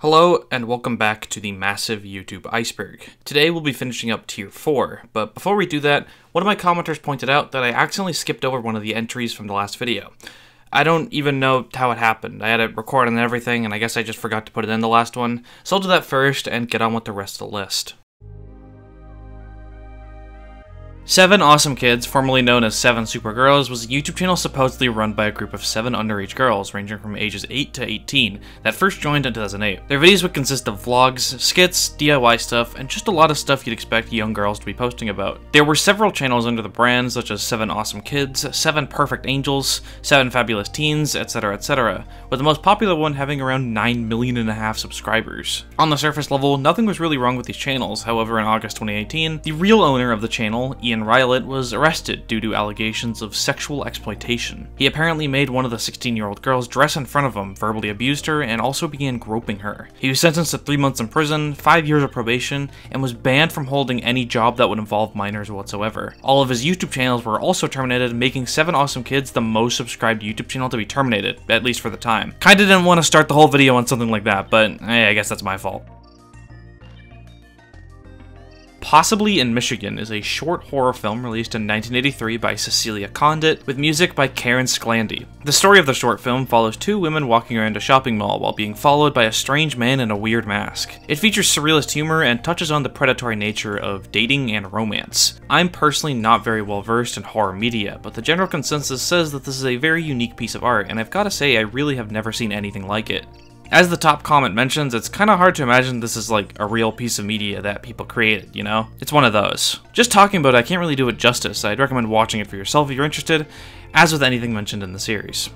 Hello, and welcome back to the massive YouTube iceberg. Today we'll be finishing up Tier 4, but before we do that, one of my commenters pointed out that I accidentally skipped over one of the entries from the last video. I don't even know how it happened. I had it recorded and everything, and I guess I just forgot to put it in the last one, so I'll do that first and get on with the rest of the list. Seven Awesome Kids, formerly known as Seven Super Girls, was a YouTube channel supposedly run by a group of seven underage girls ranging from ages 8 to 18 that first joined in 2008. Their videos would consist of vlogs, skits, DIY stuff, and just a lot of stuff you'd expect young girls to be posting about. There were several channels under the brand such as Seven Awesome Kids, Seven Perfect Angels, Seven Fabulous Teens, etc etc, with the most popular one having around 9 million and a half subscribers. On the surface level, nothing was really wrong with these channels, however in August 2018, the real owner of the channel, Ian Ian Rylett was arrested due to allegations of sexual exploitation. He apparently made one of the 16-year-old girls dress in front of him, verbally abused her, and also began groping her. He was sentenced to 3 months in prison, 5 years of probation, and was banned from holding any job that would involve minors whatsoever. All of his YouTube channels were also terminated, making 7 Awesome Kids the most subscribed YouTube channel to be terminated, at least for the time. Kinda didn't want to start the whole video on something like that, but hey, I guess that's my fault. Possibly in Michigan is a short horror film released in 1983 by Cecelia Condit with music by Karen Skladany. The story of the short film follows two women walking around a shopping mall while being followed by a strange man in a weird mask. It features surrealist humor and touches on the predatory nature of dating and romance. I'm personally not very well versed in horror media, but the general consensus says that this is a very unique piece of art, and I've gotta say I really have never seen anything like it. As the top comment mentions, it's kind of hard to imagine this is like a real piece of media that people created, you know? It's one of those. Just talking about it, I can't really do it justice. I'd recommend watching it for yourself if you're interested, as with anything mentioned in the series.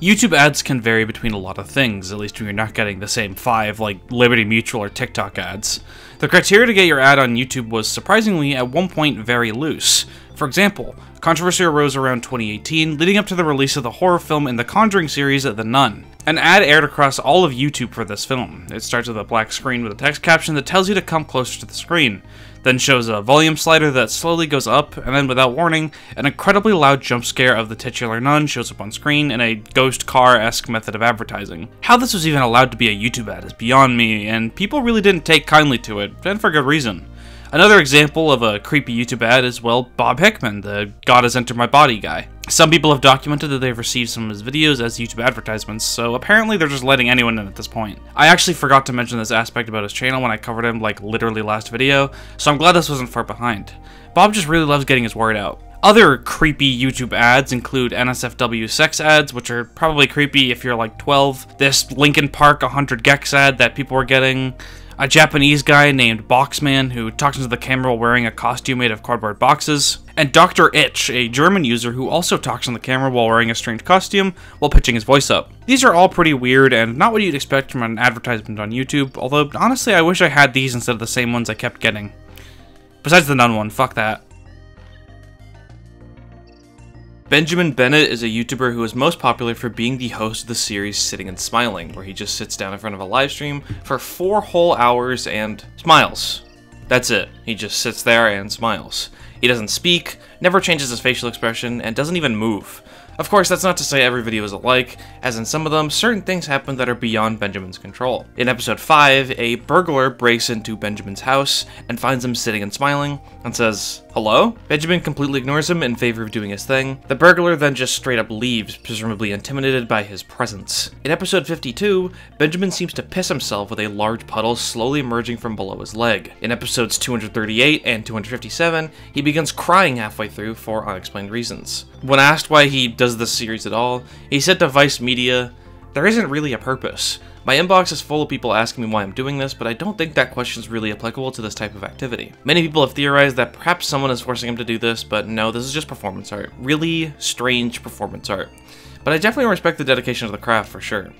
YouTube ads can vary between a lot of things, at least when you're not getting the same five like Liberty Mutual or TikTok ads. The criteria to get your ad on YouTube was surprisingly at one point very loose. For example, controversy arose around 2018, leading up to the release of the horror film in the Conjuring series, The Nun. An ad aired across all of YouTube for this film. It starts with a black screen with a text caption that tells you to come closer to the screen, then shows a volume slider that slowly goes up, and then without warning, an incredibly loud jump scare of the titular nun shows up on screen in a ghost car-esque method of advertising. How this was even allowed to be a YouTube ad is beyond me, and people really didn't take kindly to it, and for good reason. Another example of a creepy YouTube ad is, well, Bob Hickman, the God has entered my body guy. Some people have documented that they've received some of his videos as YouTube advertisements, so apparently they're just letting anyone in at this point. I actually forgot to mention this aspect about his channel when I covered him like literally last video, so I'm glad this wasn't far behind. Bob just really loves getting his word out. Other creepy YouTube ads include NSFW sex ads, which are probably creepy if you're like 12, this Linkin Park 100 gecs ad that people were getting, a Japanese guy named Boxman who talks into the camera while wearing a costume made of cardboard boxes, and Dr. Itch, a German user who also talks on the camera while wearing a strange costume while pitching his voice up. These are all pretty weird and not what you'd expect from an advertisement on YouTube, although honestly I wish I had these instead of the same ones I kept getting. Besides the nun one, fuck that. Benjamin Bennett is a YouTuber who is most popular for being the host of the series Sitting and Smiling, where he just sits down in front of a live stream for four whole hours and smiles. That's it. He just sits there and smiles. He doesn't speak, never changes his facial expression, and doesn't even move. Of course, that's not to say every video is alike, as in some of them, certain things happen that are beyond Benjamin's control. In episode 5, a burglar breaks into Benjamin's house and finds him sitting and smiling, and says, Hello? Benjamin completely ignores him in favor of doing his thing. The burglar then just straight up leaves, presumably intimidated by his presence. In episode 52, Benjamin seems to piss himself with a large puddle slowly emerging from below his leg. In episodes 238 and 257, he begins crying halfway through for unexplained reasons. When asked why he does this series at all, he said to Vice Media, There isn't really a purpose. My inbox is full of people asking me why I'm doing this, but I don't think that question is really applicable to this type of activity. Many people have theorized that perhaps someone is forcing him to do this, but no, this is just performance art. Really strange performance art. But I definitely respect the dedication to the craft for sure.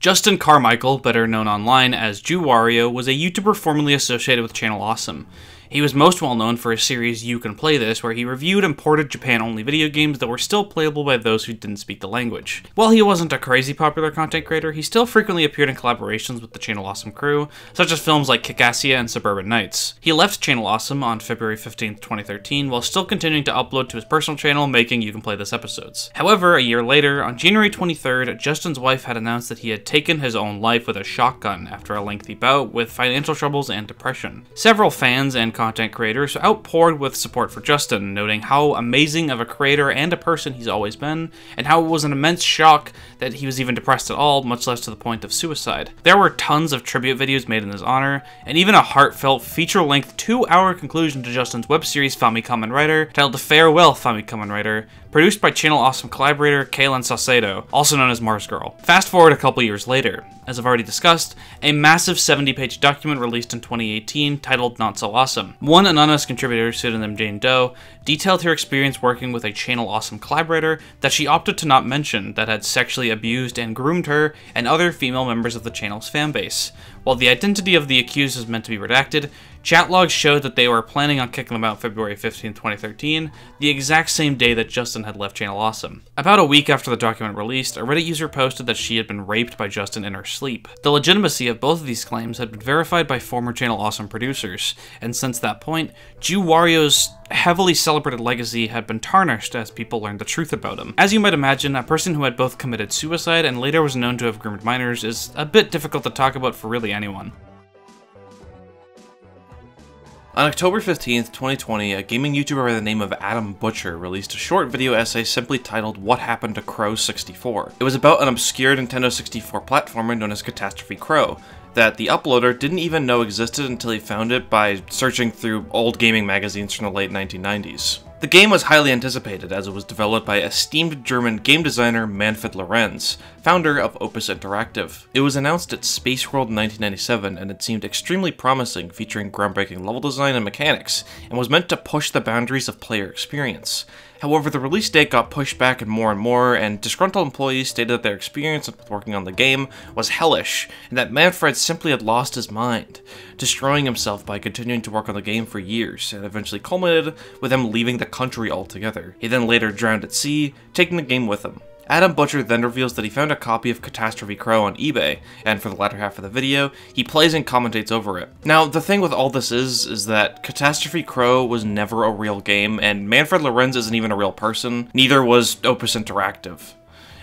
Justin Carmichael, better known online as Jew Wario, was a YouTuber formerly associated with Channel Awesome. He was most well known for his series You Can Play This, where he reviewed and ported Japan-only video games that were still playable by those who didn't speak the language. While he wasn't a crazy popular content creator, he still frequently appeared in collaborations with the Channel Awesome crew, such as films like Kickassia and Suburban Knights. He left Channel Awesome on February 15, 2013, while still continuing to upload to his personal channel, making You Can Play This episodes. However, a year later, on January 23rd, Justin's wife had announced that he had taken his own life with a shotgun after a lengthy bout with financial troubles and depression. Several fans and content creators outpoured with support for Justin, noting how amazing of a creator and a person he's always been, and how it was an immense shock that he was even depressed at all, much less to the point of suicide. There were tons of tribute videos made in his honor, and even a heartfelt, feature-length, two-hour conclusion to Justin's web series Family Kamen Rider, titled Farewell Family Kamen Rider, produced by Channel Awesome collaborator Kaylin Saucedo, also known as MarzGurl. Fast forward a couple years later. As I've already discussed, a massive 70-page document released in 2018 titled Not So Awesome. One anonymous contributor, pseudonym Jane Doe, detailed her experience working with a Channel Awesome collaborator that she opted to not mention that had sexually abused and groomed her and other female members of the channel's fanbase. While the identity of the accused is meant to be redacted, chat logs showed that they were planning on kicking them out February 15, 2013, the exact same day that Justin had left Channel Awesome. About a week after the document released, a Reddit user posted that she had been raped by Justin in her sleep. The legitimacy of both of these claims had been verified by former Channel Awesome producers, and since that point, Jew Wario's heavily celebrated legacy had been tarnished as people learned the truth about him. As you might imagine, a person who had both committed suicide and later was known to have groomed minors is a bit difficult to talk about for really anyone. On October 15th, 2020, a gaming YouTuber by the name of Adam Butcher released a short video essay simply titled What Happened to Crow 64. It was about an obscure Nintendo 64 platformer known as Catastrophe Crow, that the uploader didn't even know existed until he found it by searching through old gaming magazines from the late 1990s. The game was highly anticipated as it was developed by esteemed German game designer Manfred Lorenz, founder of Opus Interactive. It was announced at Space World in 1997 and it seemed extremely promising, featuring groundbreaking level design and mechanics, and was meant to push the boundaries of player experience. However, the release date got pushed back and more and more, and disgruntled employees stated that their experience with working on the game was hellish, and that Manfred simply had lost his mind, destroying himself by continuing to work on the game for years, and eventually culminated with him leaving the country altogether. He then later drowned at sea, taking the game with him. Adam Butcher then reveals that he found a copy of Catastrophe Crow on eBay, and for the latter half of the video, he plays and commentates over it. Now, the thing with all this is, is that Catastrophe Crow was never a real game, and Manfred Lorenz isn't even a real person, neither was Opus Interactive.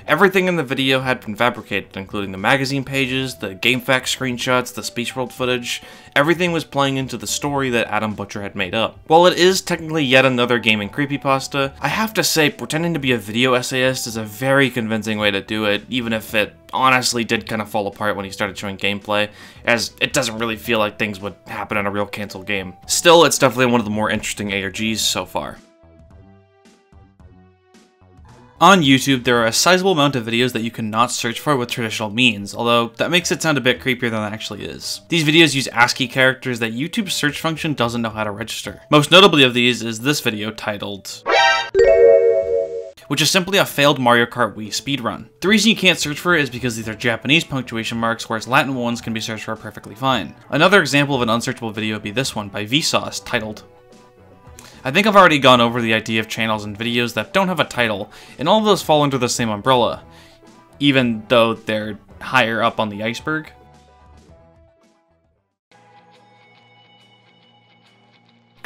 Everything in the video had been fabricated, including the magazine pages, the GameFAQs screenshots, the Space World footage. Everything was playing into the story that Adam Butcher had made up. While it is technically yet another gaming creepypasta, I have to say pretending to be a video essayist is a very convincing way to do it, even if it honestly did kind of fall apart when he started showing gameplay, as it doesn't really feel like things would happen in a real cancelled game. Still, it's definitely one of the more interesting ARGs so far. On YouTube, there are a sizable amount of videos that you cannot search for with traditional means, although that makes it sound a bit creepier than it actually is. These videos use ASCII characters that YouTube's search function doesn't know how to register. Most notably of these is this video titled which is simply a failed Mario Kart Wii speedrun. The reason you can't search for it is because these are Japanese punctuation marks, whereas Latin ones can be searched for perfectly fine. Another example of an unsearchable video would be this one by Vsauce, titled I think I've already gone over the idea of channels and videos that don't have a title, and all of those fall under the same umbrella, even though they're higher up on the iceberg.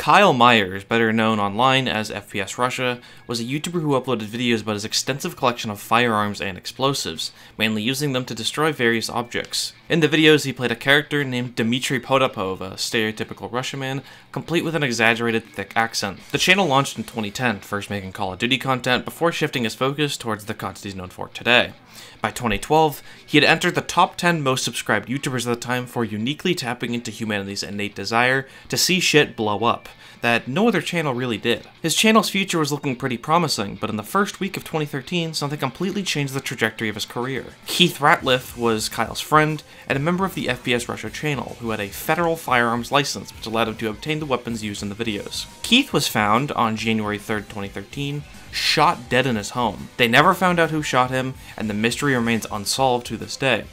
Kyle Myers, better known online as FPS Russia, was a YouTuber who uploaded videos about his extensive collection of firearms and explosives, mainly using them to destroy various objects. In the videos, he played a character named Dmitry Potapov, a stereotypical Russian man, complete with an exaggerated thick accent. The channel launched in 2010, first making Call of Duty content before shifting his focus towards the content he's known for today. By 2012, he had entered the top 10 most subscribed YouTubers at the time for uniquely tapping into humanity's innate desire to see shit blow up, that no other channel really did. His channel's future was looking pretty promising, but in the first week of 2013, something completely changed the trajectory of his career. Keith Ratliff was Kyle's friend and a member of the FPS Russia channel, who had a federal firearms license which allowed him to obtain the weapons used in the videos. Keith was found on January 3rd, 2013, shot dead in his home. They never found out who shot him, and the mystery remains unsolved to this day.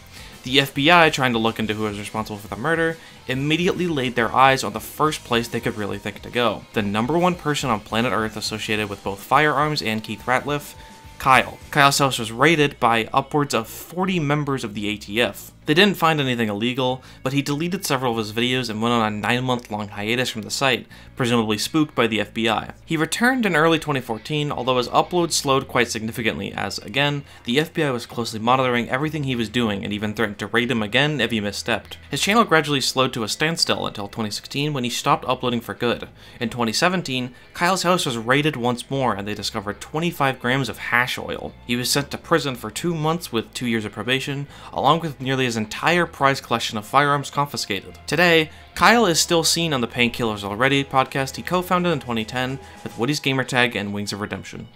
The FBI, trying to look into who was responsible for the murder, immediately laid their eyes on the first place they could really think to go. The number one person on planet Earth associated with both firearms and Keith Ratliff, Kyle. Kyle's house was raided by upwards of 40 members of the ATF. They didn't find anything illegal, but he deleted several of his videos and went on a 9 month long hiatus from the site, presumably spooked by the FBI. He returned in early 2014, although his uploads slowed quite significantly, as, again, the FBI was closely monitoring everything he was doing and even threatened to raid him again if he misstepped. His channel gradually slowed to a standstill until 2016 when he stopped uploading for good. In 2017, Kyle's house was raided once more and they discovered 25 grams of hash oil. He was sent to prison for two months with two years of probation, along with nearly his entire prize collection of firearms confiscated. Today, Kyle is still seen on the Painkillers Already podcast he co-founded in 2010 with Woody's Gamertag and Wings of Redemption.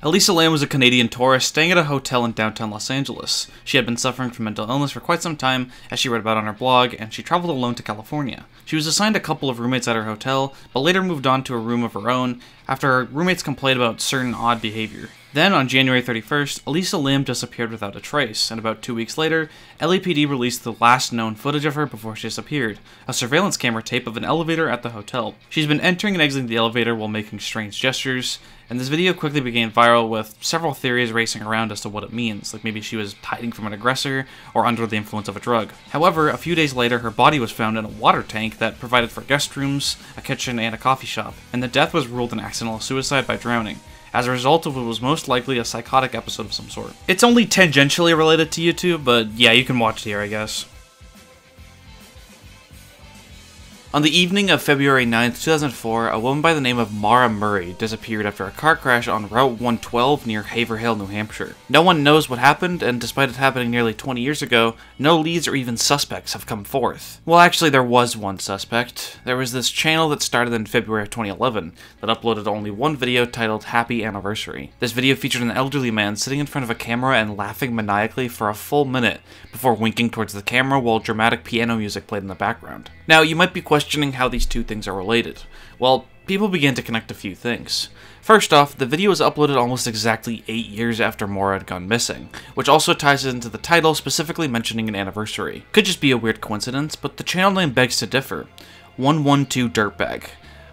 Elisa Lam was a Canadian tourist staying at a hotel in downtown Los Angeles. She had been suffering from mental illness for quite some time, as she wrote about on her blog, and she traveled alone to California. She was assigned a couple of roommates at her hotel, but later moved on to a room of her own after her roommates complained about certain odd behavior. Then, on January 31st, Elisa Lam disappeared without a trace, and about two weeks later, LAPD released the last known footage of her before she disappeared a surveillance camera tape of an elevator at the hotel. She's been entering and exiting the elevator while making strange gestures, and this video quickly became viral with several theories racing around as to what it means, like maybe she was hiding from an aggressor or under the influence of a drug. However, a few days later, her body was found in a water tank that provided for guest rooms, a kitchen, and a coffee shop, and the death was ruled an accidental suicide by drowning as a result of what was most likely a psychotic episode of some sort. It's only tangentially related to YouTube, but yeah, you can watch it here, I guess. On the evening of February 9, 2004, a woman by the name of Maura Murray disappeared after a car crash on Route 112 near Haverhill, New Hampshire. No one knows what happened, and despite it happening nearly 20 years ago, no leads or even suspects have come forth. Well, actually, there was one suspect. There was this channel that started in February of 2011 that uploaded only one video titled Happy Anniversary. This video featured an elderly man sitting in front of a camera and laughing maniacally for a full minute before winking towards the camera while dramatic piano music played in the background. Now, you might be questioning how these two things are related. Well, people began to connect a few things. First off, the video was uploaded almost exactly 8 years after Maura had gone missing, which also ties into the title specifically mentioning an anniversary. Could just be a weird coincidence, but the channel name begs to differ. 112 Dirtbag.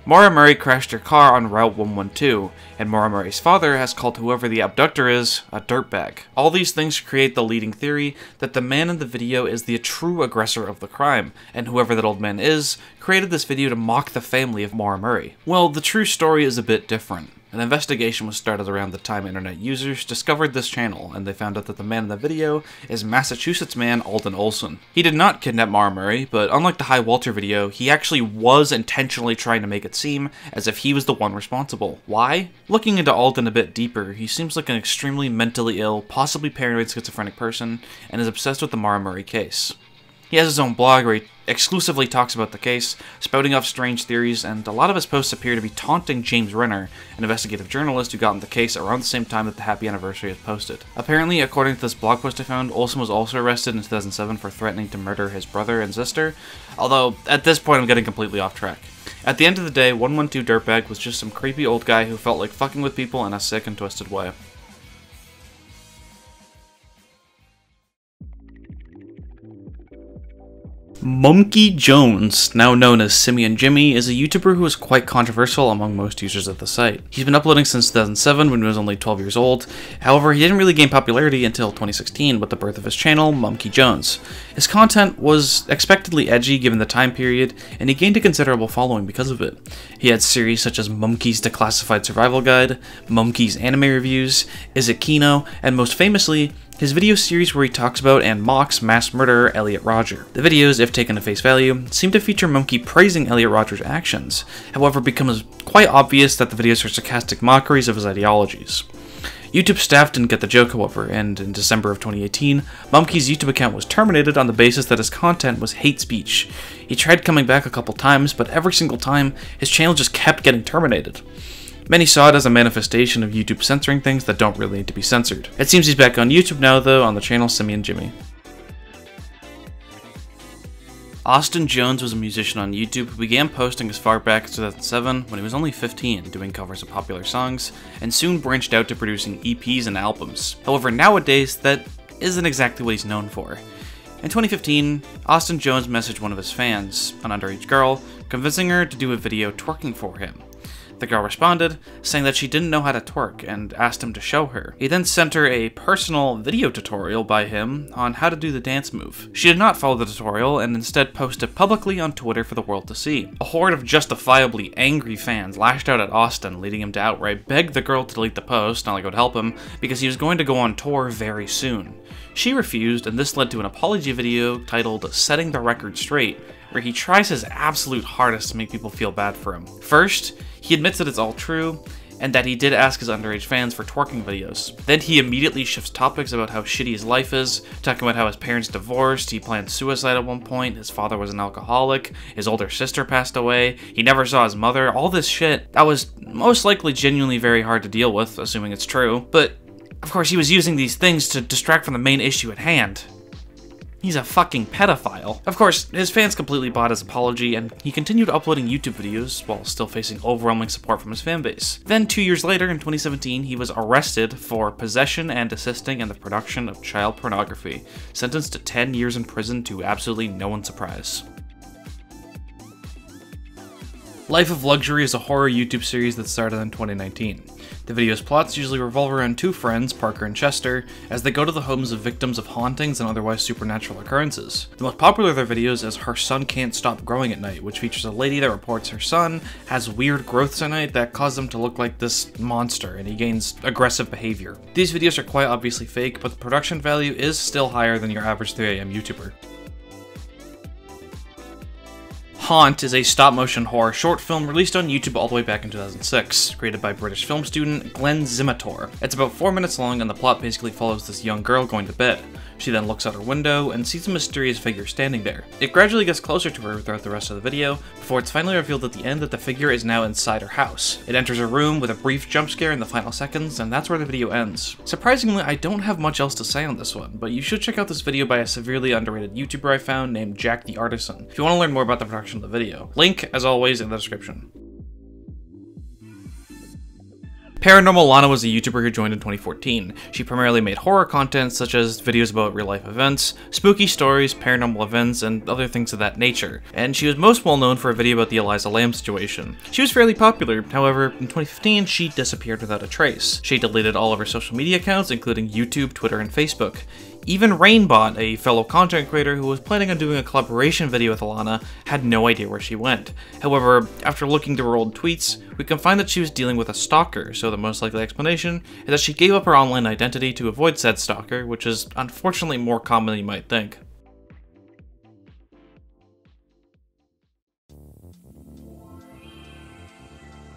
Maura Murray crashed her car on Route 112, and Maura Murray's father has called whoever the abductor is a dirtbag. All these things create the leading theory that the man in the video is the true aggressor of the crime, and whoever that old man is created this video to mock the family of Maura Murray. Well, the true story is a bit different. An investigation was started around the time internet users discovered this channel, and they found out that the man in the video is Massachusetts man Alden Olson. He did not kidnap Maura Murray, but unlike the High Walter video, he actually was intentionally trying to make it seem as if he was the one responsible. Why? Looking into Alden a bit deeper, he seems like an extremely mentally ill, possibly paranoid schizophrenic person, and is obsessed with the Maura Murray case. He has his own blog where he exclusively talks about the case, spouting off strange theories, and a lot of his posts appear to be taunting James Renner, an investigative journalist who got in the case around the same time that the happy anniversary is posted. Apparently, according to this blog post I found, Olson was also arrested in 2007 for threatening to murder his brother and sister, although at this point I'm getting completely off track. At the end of the day, 112 Dirtbag was just some creepy old guy who felt like fucking with people in a sick and twisted way. Mumkey Jones, now known as Simian Jimmy, is a YouTuber who is quite controversial among most users of the site. He's been uploading since 2007 when he was only 12 years old, however he didn't really gain popularity until 2016 with the birth of his channel, Mumkey Jones. His content was expectedly edgy given the time period, and he gained a considerable following because of it. He had series such as Mumkey's Declassified Survival Guide, Mumkey's Anime Reviews, Is It Kino, and most famously, his video series where he talks about and mocks mass murderer Elliot Rodger. The videos, if taken at face value, seem to feature Mumkey praising Elliot Rodger's actions, however it becomes quite obvious that the videos are sarcastic mockeries of his ideologies. YouTube staff didn't get the joke, however, and in December of 2018, Mumkey's YouTube account was terminated on the basis that his content was hate speech. He tried coming back a couple times, but every single time, his channel just kept getting terminated. Many saw it as a manifestation of YouTube censoring things that don't really need to be censored. It seems he's back on YouTube now though, on the channel Simian Jimmy. Austin Jones was a musician on YouTube who began posting as far back as 2007 when he was only 15, doing covers of popular songs, and soon branched out to producing EPs and albums. However, nowadays, that isn't exactly what he's known for. In 2015, Austin Jones messaged one of his fans, an underage girl, convincing her to do a video twerking for him. The girl responded, saying that she didn't know how to twerk and asked him to show her. He then sent her a personal video tutorial by him on how to do the dance move. She did not follow the tutorial and instead posted publicly on Twitter for the world to see. A horde of justifiably angry fans lashed out at Austin, leading him to outright beg the girl to delete the post, not like it would help him, because he was going to go on tour very soon. She refused, and this led to an apology video titled Setting the Record Straight, where he tries his absolute hardest to make people feel bad for him. First, he admits that it's all true, and that he did ask his underage fans for twerking videos. Then he immediately shifts topics about how shitty his life is, talking about how his parents divorced, he planned suicide at one point, his father was an alcoholic, his older sister passed away, he never saw his mother, all this shit. That was most likely genuinely very hard to deal with, assuming it's true. But, of course, he was using these things to distract from the main issue at hand. He's a fucking pedophile. Of course, his fans completely bought his apology, and he continued uploading YouTube videos while still facing overwhelming support from his fanbase. Then, two years later, in 2017, he was arrested for possession and assisting in the production of child pornography, sentenced to 10 years in prison to absolutely no one's surprise. Life of Luxury is a horror YouTube series that started in 2019. The video's plots usually revolve around two friends, Parker and Chester, as they go to the homes of victims of hauntings and otherwise supernatural occurrences. The most popular of their videos is Her Son Can't Stop Growing at Night, which features a lady that reports her son has weird growths at night that cause him to look like this monster, and he gains aggressive behavior. These videos are quite obviously fake, but the production value is still higher than your average 3am YouTuber. Haunt is a stop motion horror short film released on YouTube all the way back in 2006, created by British film student Glenn Zimitor. It's about 4 minutes long and the plot basically follows this young girl going to bed. She then looks out her window and sees a mysterious figure standing there. It gradually gets closer to her throughout the rest of the video, before it's finally revealed at the end that the figure is now inside her house. It enters a room with a brief jump scare in the final seconds, and that's where the video ends. Surprisingly, I don't have much else to say on this one, but you should check out this video by a severely underrated YouTuber I found named Jack the Artisan, if you want to learn more about the production of the video. Link, as always, in the description. Paranormal Lana was a YouTuber who joined in 2014. She primarily made horror content such as videos about real life events, spooky stories, paranormal events, and other things of that nature. And she was most well known for a video about the Elisa Lam situation. She was fairly popular, however, in 2015 she disappeared without a trace. She deleted all of her social media accounts, including YouTube, Twitter, and Facebook. Even Rainbot, a fellow content creator who was planning on doing a collaboration video with Alana, had no idea where she went. However, after looking through her old tweets, we can find that she was dealing with a stalker, so the most likely explanation is that she gave up her online identity to avoid said stalker, which is unfortunately more common than you might think.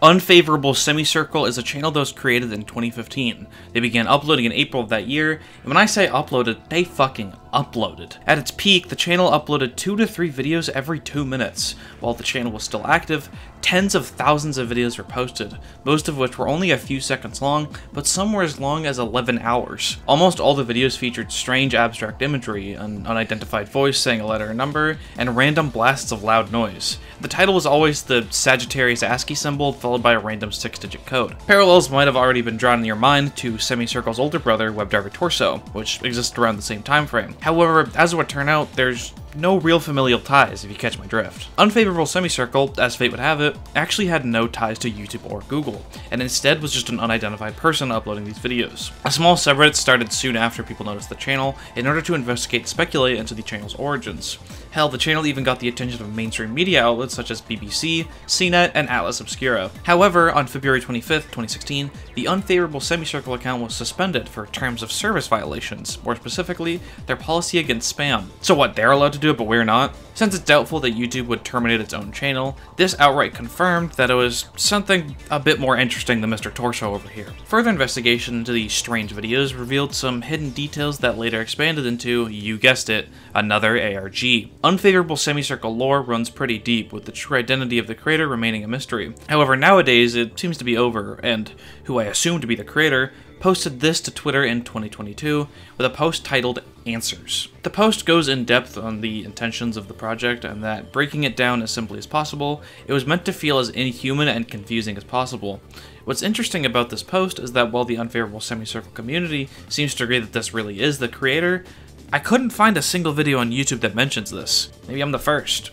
Unfavorable Semicircle is a channel that was created in 2015. They began uploading in April of that year, and when I say uploaded, they fucking uploaded. At its peak, the channel uploaded 2 to 3 videos every 2 minutes. While the channel was still active, tens of thousands of videos were posted, most of which were only a few seconds long, but some were as long as 11 hours. Almost all the videos featured strange abstract imagery, an unidentified voice saying a letter or number, and random blasts of loud noise. The title was always the Sagittarius ASCII symbol followed by a random 6-digit code. Parallels might have already been drawn in your mind to Semicircle's older brother, WebDriver Torso, which existed around the same time frame. However, as it would turn out, there's no real familial ties, if you catch my drift. Unfavorable Semicircle, as fate would have it, actually had no ties to YouTube or Google, and instead was just an unidentified person uploading these videos. A small subreddit started soon after people noticed the channel in order to investigate speculate into the channel's origins. Hell, the channel even got the attention of mainstream media outlets such as BBC, CNET, and Atlas Obscura. However, on February 25, 2016, the unfavorable Semicircle account was suspended for terms of service violations, more specifically, their policy against spam. So what, they're allowed to do it, but we're not? Since it's doubtful that YouTube would terminate its own channel, this outright confirmed that it was something a bit more interesting than Mr. Torso over here. Further investigation into these strange videos revealed some hidden details that later expanded into, you guessed it, another ARG. Unfavorable semicircle lore runs pretty deep, with the true identity of the creator remaining a mystery. However, nowadays it seems to be over, and who I assume to be the creator posted this to Twitter in 2022 with a post titled answers. The post goes in depth on the intentions of the project and that breaking it down as simply as possible, it was meant to feel as inhuman and confusing as possible. What's interesting about this post is that while the unfavorable semicircle community seems to agree that this really is the creator, I couldn't find a single video on YouTube that mentions this. Maybe I'm the first.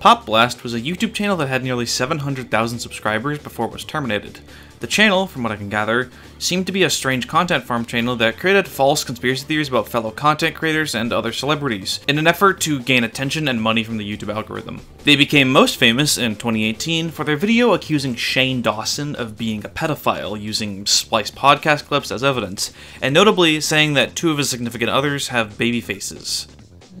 Pop Blast was a YouTube channel that had nearly 700,000 subscribers before it was terminated. The channel, from what I can gather, seemed to be a strange content farm channel that created false conspiracy theories about fellow content creators and other celebrities, in an effort to gain attention and money from the YouTube algorithm. They became most famous in 2018 for their video accusing Shane Dawson of being a pedophile using spliced podcast clips as evidence, and notably saying that two of his significant others have baby faces.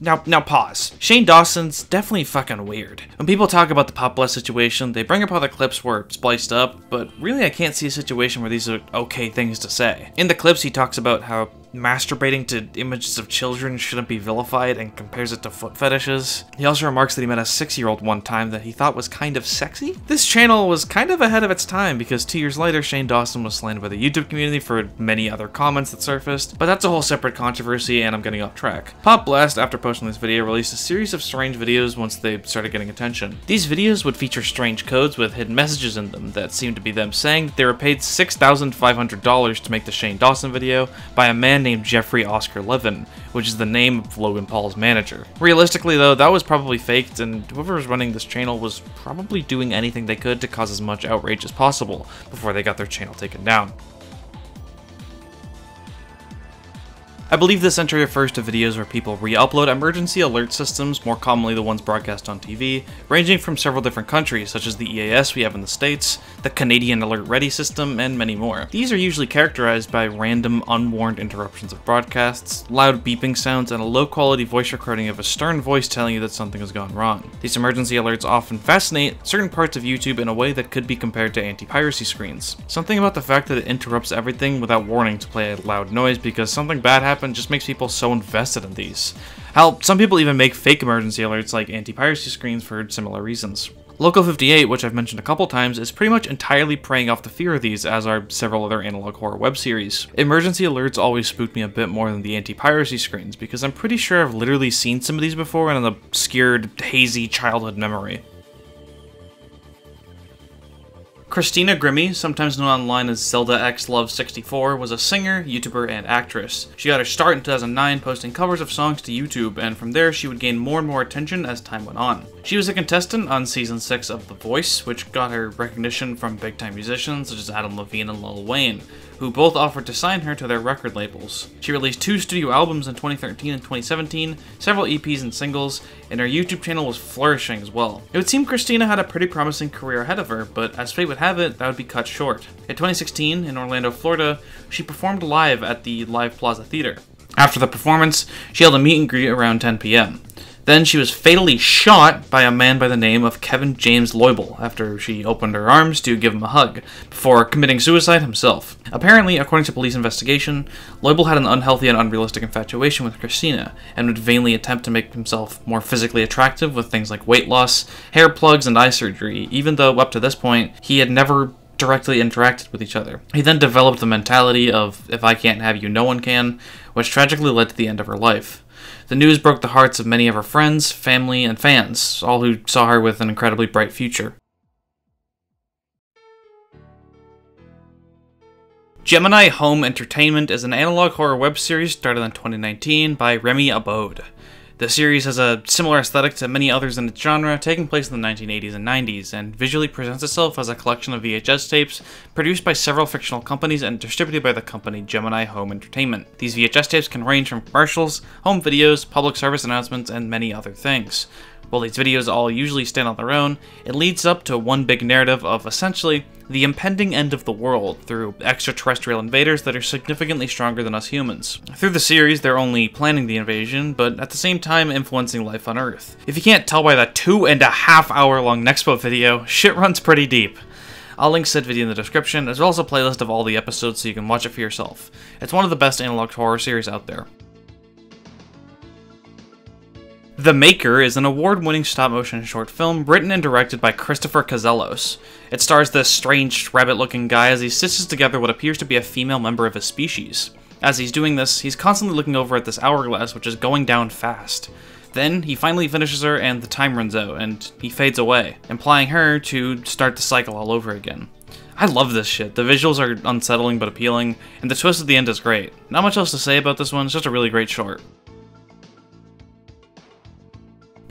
Now, now pause. Shane Dawson's definitely fucking weird. When people talk about the Pop Blast situation, they bring up how the clips were spliced up, but really I can't see a situation where these are okay things to say. In the clips, he talks about how masturbating to images of children shouldn't be vilified and compares it to foot fetishes. He also remarks that he met a six-year-old one time that he thought was kind of sexy. This channel was kind of ahead of its time because two years later Shane Dawson was slammed by the YouTube community for many other comments that surfaced, but that's a whole separate controversy and I'm getting off track. Pop Blast, after posting this video, released a series of strange videos once they started getting attention. These videos would feature strange codes with hidden messages in them that seemed to be them saying they were paid $6,500 to make the Shane Dawson video by a man named Jeffrey Oscar Levin, which is the name of Logan Paul's manager. Realistically though, that was probably faked and whoever was running this channel was probably doing anything they could to cause as much outrage as possible before they got their channel taken down. I believe this entry refers to videos where people re-upload emergency alert systems, more commonly the ones broadcast on TV, ranging from several different countries, such as the EAS we have in the States, the Canadian Alert Ready system, and many more. These are usually characterized by random, unwarned interruptions of broadcasts, loud beeping sounds, and a low-quality voice recording of a stern voice telling you that something has gone wrong. These emergency alerts often fascinate certain parts of YouTube in a way that could be compared to anti-piracy screens. Something about the fact that it interrupts everything without warning to play a loud noise because something bad happens just makes people so invested in these. Hell, some people even make fake emergency alerts like anti-piracy screens for similar reasons. Local 58, which I've mentioned a couple times, is pretty much entirely preying off the fear of these, as are several other analog horror web series. Emergency alerts always spooked me a bit more than the anti-piracy screens, because I'm pretty sure I've literally seen some of these before in an obscured, hazy childhood memory. Christina Grimmie, sometimes known online as Zelda X Love 64, was a singer, YouTuber, and actress. She got her start in 2009 posting covers of songs to YouTube, and from there she would gain more and more attention as time went on. She was a contestant on season 6 of The Voice, which got her recognition from big time musicians such as Adam Levine and Lil Wayne who both offered to sign her to their record labels. She released two studio albums in 2013 and 2017, several EPs and singles, and her YouTube channel was flourishing as well. It would seem Christina had a pretty promising career ahead of her, but as fate would have it, that would be cut short. In 2016, in Orlando, Florida, she performed live at the Live Plaza Theater. After the performance, she held a meet and greet around 10 p.m. Then she was fatally shot by a man by the name of Kevin James Loibl after she opened her arms to give him a hug, before committing suicide himself. Apparently, according to police investigation, Loibl had an unhealthy and unrealistic infatuation with Christina, and would vainly attempt to make himself more physically attractive with things like weight loss, hair plugs, and eye surgery, even though up to this point, he had never directly interacted with each other. He then developed the mentality of, if I can't have you, no one can, which tragically led to the end of her life. The news broke the hearts of many of her friends, family, and fans, all who saw her with an incredibly bright future. Gemini Home Entertainment is an analog horror web series started in 2019 by Remy Abode. The series has a similar aesthetic to many others in its genre, taking place in the 1980s and 90s, and visually presents itself as a collection of VHS tapes produced by several fictional companies and distributed by the company Gemini Home Entertainment. These VHS tapes can range from commercials, home videos, public service announcements, and many other things. While these videos all usually stand on their own, it leads up to one big narrative of essentially the impending end of the world through extraterrestrial invaders that are significantly stronger than us humans. Through the series, they're only planning the invasion, but at the same time influencing life on Earth. If you can't tell by that two and a half hour long Nexpo video, shit runs pretty deep. I'll link said video in the description, as well as a playlist of all the episodes so you can watch it for yourself. It's one of the best analog horror series out there. The Maker is an award-winning stop-motion short film written and directed by Christopher Kezelos. It stars this strange rabbit-looking guy as he stitches together what appears to be a female member of his species. As he's doing this, he's constantly looking over at this hourglass, which is going down fast. Then he finally finishes her and the time runs out, and he fades away, implying her to start the cycle all over again. I love this shit. The visuals are unsettling but appealing, and the twist at the end is great. Not much else to say about this one, it's just a really great short.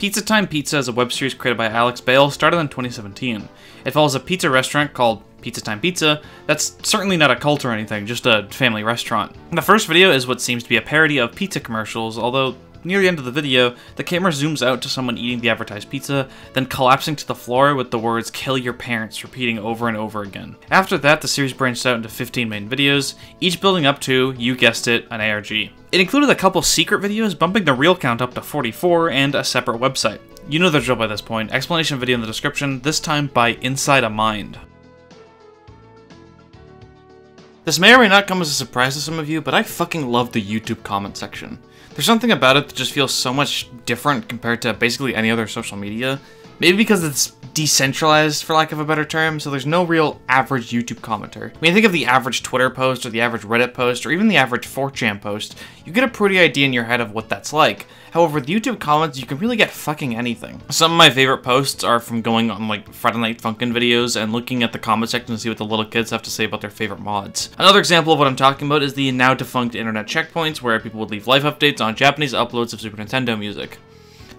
Pizza Time Pizza is a web series created by Alex Bale, started in 2017. It follows a pizza restaurant called Pizza Time Pizza that's certainly not a cult or anything, just a family restaurant. The first video is what seems to be a parody of pizza commercials, although Near the end of the video, the camera zooms out to someone eating the advertised pizza, then collapsing to the floor with the words kill your parents repeating over and over again. After that, the series branched out into 15 main videos, each building up to, you guessed it, an ARG. It included a couple secret videos, bumping the real count up to 44, and a separate website. You know the drill by this point, explanation video in the description, this time by Inside a Mind. This may or may not come as a surprise to some of you, but I fucking love the YouTube comment section. There's something about it that just feels so much different compared to basically any other social media. Maybe because it's decentralized, for lack of a better term, so there's no real average YouTube commenter. When you think of the average Twitter post, or the average Reddit post, or even the average 4chan post, you get a pretty idea in your head of what that's like. However, with YouTube comments, you can really get fucking anything. Some of my favorite posts are from going on like Friday Night Funkin' videos and looking at the comment section to see what the little kids have to say about their favorite mods. Another example of what I'm talking about is the now defunct internet checkpoints where people would leave live updates on Japanese uploads of Super Nintendo music.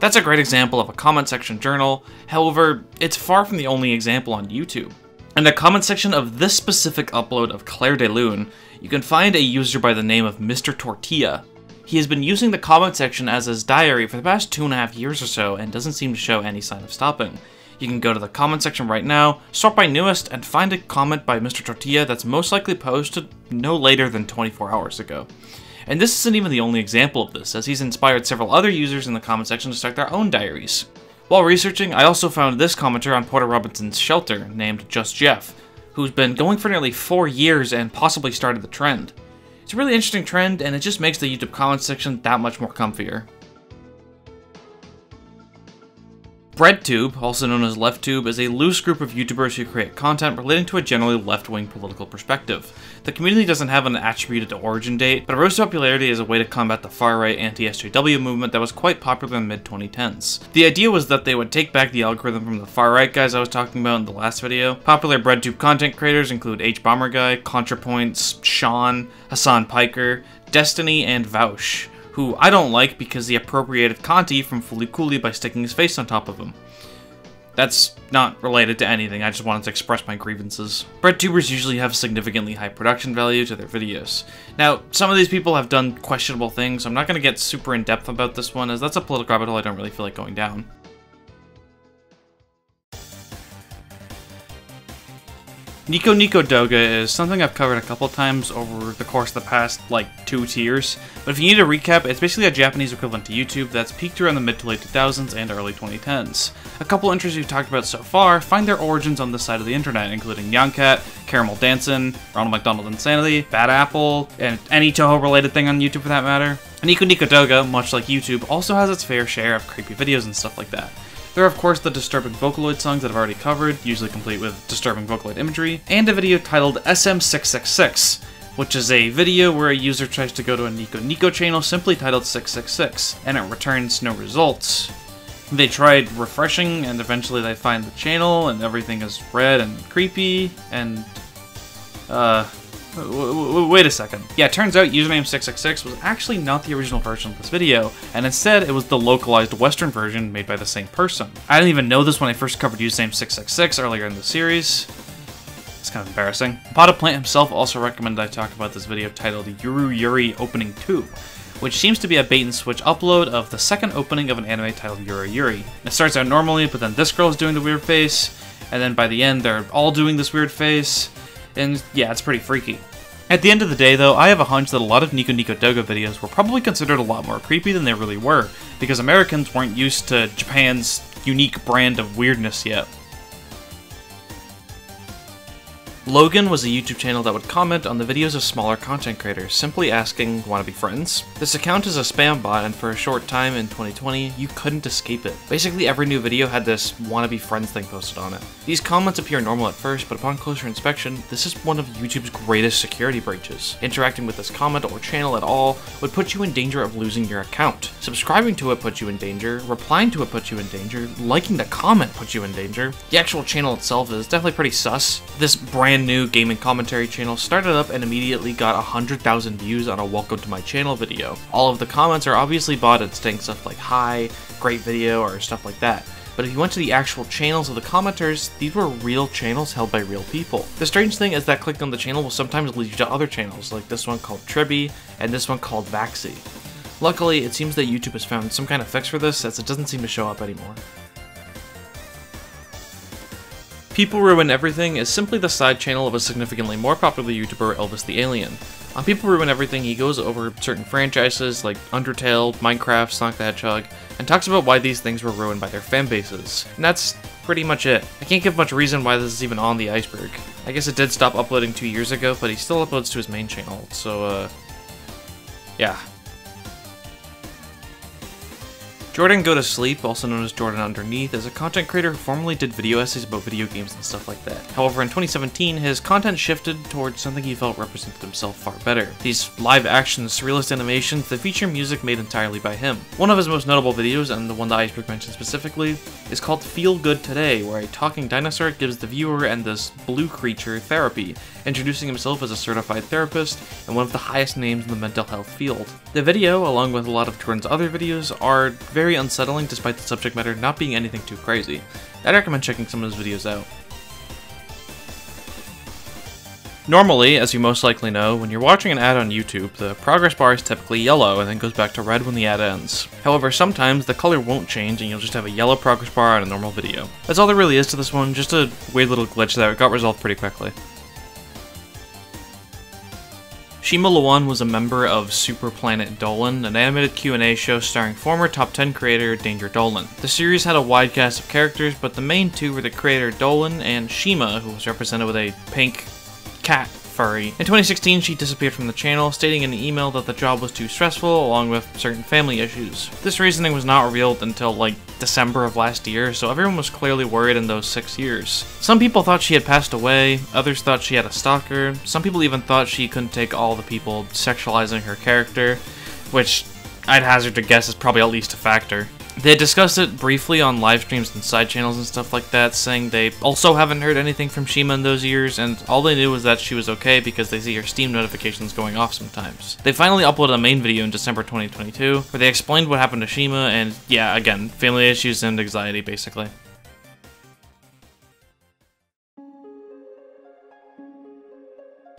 That's a great example of a comment section journal, however, it's far from the only example on YouTube. In the comment section of this specific upload of Clair de Lune, you can find a user by the name of Mr. Tortilla. He has been using the comment section as his diary for the past two and a half years or so and doesn't seem to show any sign of stopping. You can go to the comment section right now, sort by newest, and find a comment by Mr. Tortilla that's most likely posted no later than 24 hours ago. And this isn't even the only example of this, as he's inspired several other users in the comment section to start their own diaries. While researching, I also found this commenter on Porter Robinson's shelter, named Just Jeff, who's been going for nearly four years and possibly started the trend. It's a really interesting trend, and it just makes the YouTube comment section that much more comfier. BreadTube, also known as LeftTube, is a loose group of YouTubers who create content relating to a generally left-wing political perspective. The community doesn't have an attributed origin date, but it rose to popularity as a way to combat the far-right anti-SJW movement that was quite popular in the mid-2010s. The idea was that they would take back the algorithm from the far-right guys I was talking about in the last video. Popular BreadTube content creators include HBomberGuy, ContraPoints, Sean, Hassan Piker, Destiny, and Vaush who I don't like because he appropriated Canti from Fooly Cooly by sticking his face on top of him. That's not related to anything, I just wanted to express my grievances. BreadTubers usually have significantly high production value to their videos. Now, some of these people have done questionable things, I'm not going to get super in-depth about this one, as that's a political rabbit hole I don't really feel like going down. Nico Nico Douga is something I've covered a couple times over the course of the past, like, two tiers, but if you need a recap, it's basically a Japanese equivalent to YouTube that's peaked around the mid to late 2000s and early 2010s. A couple entries we've talked about so far find their origins on this side of the internet, including Nyancat, Caramelldansen, Ronald McDonald Insanity, Bad Apple, and any Touhou-related thing on YouTube for that matter. Nico Nico Douga, much like YouTube, also has its fair share of creepy videos and stuff like that. There are of course the disturbing Vocaloid songs that I've already covered, usually complete with disturbing Vocaloid imagery, and a video titled SM666, which is a video where a user tries to go to a Nico Nico channel simply titled 666, and it returns no results. They tried refreshing, and eventually they find the channel, and everything is red and creepy, and, uh, Wait a second. Yeah, it turns out username 666 was actually not the original version of this video, and instead it was the localized western version made by the same person. I didn't even know this when I first covered username 666 earlier in the series. It's kind of embarrassing. Potta Plant himself also recommended I talk about this video titled Yuru Yuri Opening 2, which seems to be a bait and switch upload of the second opening of an anime titled Yuru Yuri. It starts out normally, but then this girl's doing the weird face, and then by the end they're all doing this weird face, and yeah, it's pretty freaky. At the end of the day, though, I have a hunch that a lot of Nico Nico Douga videos were probably considered a lot more creepy than they really were, because Americans weren't used to Japan's unique brand of weirdness yet. Logan was a YouTube channel that would comment on the videos of smaller content creators, simply asking, wanna be friends? This account is a spam bot, and for a short time in 2020, you couldn't escape it. Basically, every new video had this wanna be friends thing posted on it. These comments appear normal at first, but upon closer inspection, this is one of YouTube's greatest security breaches. Interacting with this comment or channel at all would put you in danger of losing your account. Subscribing to it puts you in danger, replying to it puts you in danger, liking the comment puts you in danger. The actual channel itself is definitely pretty sus. This brand new gaming commentary channel started up and immediately got 100,000 views on a welcome to my channel video. All of the comments are obviously botted saying stuff like hi, great video, or stuff like that. But if you went to the actual channels of the commenters, these were real channels held by real people. The strange thing is that clicking on the channel will sometimes lead you to other channels, like this one called Tribby, and this one called Vaxi. Luckily, it seems that YouTube has found some kind of fix for this, as it doesn't seem to show up anymore. People Ruin Everything is simply the side channel of a significantly more popular YouTuber, Elvis the Alien. On People Ruin Everything, he goes over certain franchises like Undertale, Minecraft, Sonic the Hedgehog, and talks about why these things were ruined by their fan bases. And that's pretty much it. I can't give much reason why this is even on the iceberg. I guess it did stop uploading two years ago, but he still uploads to his main channel, so uh... Yeah, Jordan Go to Sleep, also known as Jordan Underneath, is a content creator who formerly did video essays about video games and stuff like that. However, in 2017, his content shifted towards something he felt represented himself far better. These live-action surrealist animations that feature music made entirely by him. One of his most notable videos, and the one that Iceberg mentioned specifically, is called Feel Good Today, where a talking dinosaur gives the viewer and this blue creature therapy, introducing himself as a certified therapist and one of the highest names in the mental health field. The video, along with a lot of Jordan's other videos, are very unsettling despite the subject matter not being anything too crazy. I'd recommend checking some of his videos out. Normally, as you most likely know, when you're watching an ad on YouTube, the progress bar is typically yellow and then goes back to red when the ad ends. However, sometimes the color won't change and you'll just have a yellow progress bar on a normal video. That's all there really is to this one, just a weird little glitch that got resolved pretty quickly. Shima Luan was a member of Super Planet Dolan, an animated Q&A show starring former top 10 creator Danger Dolan. The series had a wide cast of characters, but the main two were the creator Dolan and Shima, who was represented with a pink cat furry. In 2016, she disappeared from the channel, stating in an email that the job was too stressful, along with certain family issues. This reasoning was not revealed until, like, December of last year, so everyone was clearly worried in those six years. Some people thought she had passed away, others thought she had a stalker, some people even thought she couldn't take all the people sexualizing her character, which I'd hazard to guess is probably at least a factor. They discussed it briefly on live streams and side channels and stuff like that, saying they also haven't heard anything from Shima in those years, and all they knew was that she was okay because they see her Steam notifications going off sometimes. They finally uploaded a main video in December 2022, where they explained what happened to Shima, and yeah, again, family issues and anxiety, basically.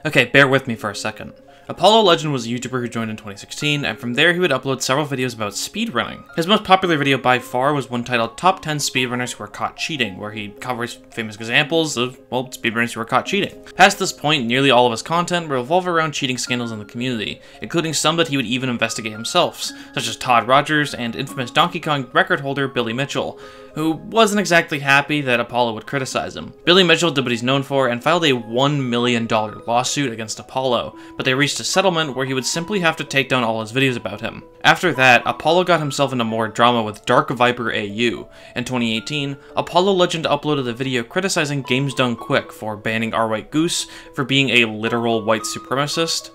Okay, bear with me for a second. Apollo Legend was a YouTuber who joined in 2016, and from there he would upload several videos about speedrunning. His most popular video by far was one titled Top 10 Speedrunners Who Were Caught Cheating, where he covers famous examples of, well, speedrunners who were caught cheating. Past this point, nearly all of his content revolve around cheating scandals in the community, including some that he would even investigate himself, such as Todd Rogers and infamous Donkey Kong record holder Billy Mitchell, who wasn't exactly happy that Apollo would criticize him. Billy Mitchell did what he's known for and filed a $1 million lawsuit against Apollo, but they reached a settlement where he would simply have to take down all his videos about him. After that, Apollo got himself into more drama with Dark Viper AU. In 2018, Apollo Legend uploaded a video criticizing Games Done Quick for banning Our White Goose for being a literal white supremacist,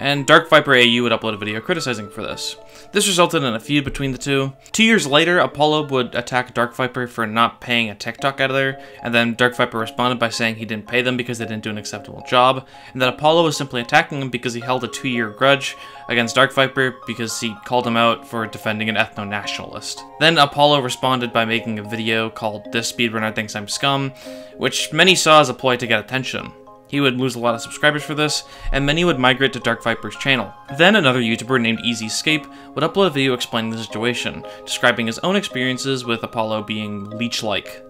and Dark Viper AU would upload a video criticizing for this. This resulted in a feud between the two. Two years later, Apollo would attack Dark Viper for not paying a TikTok editor, and then Dark Viper responded by saying he didn't pay them because they didn't do an acceptable job, and that Apollo was simply attacking him because he held a two-year grudge against Dark Viper because he called him out for defending an ethno-nationalist. Then Apollo responded by making a video called This Speedrunner Thinks I'm Scum, which many saw as a ploy to get attention. He would lose a lot of subscribers for this, and many would migrate to Dark Viper's channel. Then another YouTuber named Easy Escape would upload a video explaining the situation, describing his own experiences with Apollo being leech-like.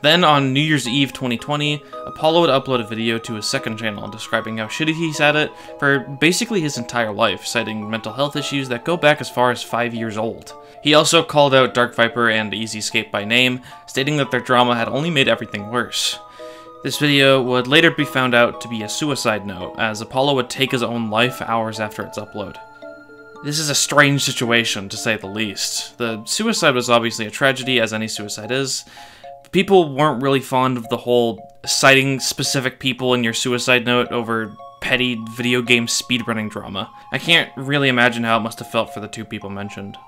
Then on New Year's Eve 2020, Apollo would upload a video to his second channel describing how shitty he's at it for basically his entire life, citing mental health issues that go back as far as 5 years old. He also called out Dark Viper and Easy Escape by name, stating that their drama had only made everything worse. This video would later be found out to be a suicide note, as Apollo would take his own life hours after its upload. This is a strange situation, to say the least. The suicide was obviously a tragedy, as any suicide is. People weren't really fond of the whole citing specific people in your suicide note over petty video game speedrunning drama. I can't really imagine how it must have felt for the two people mentioned.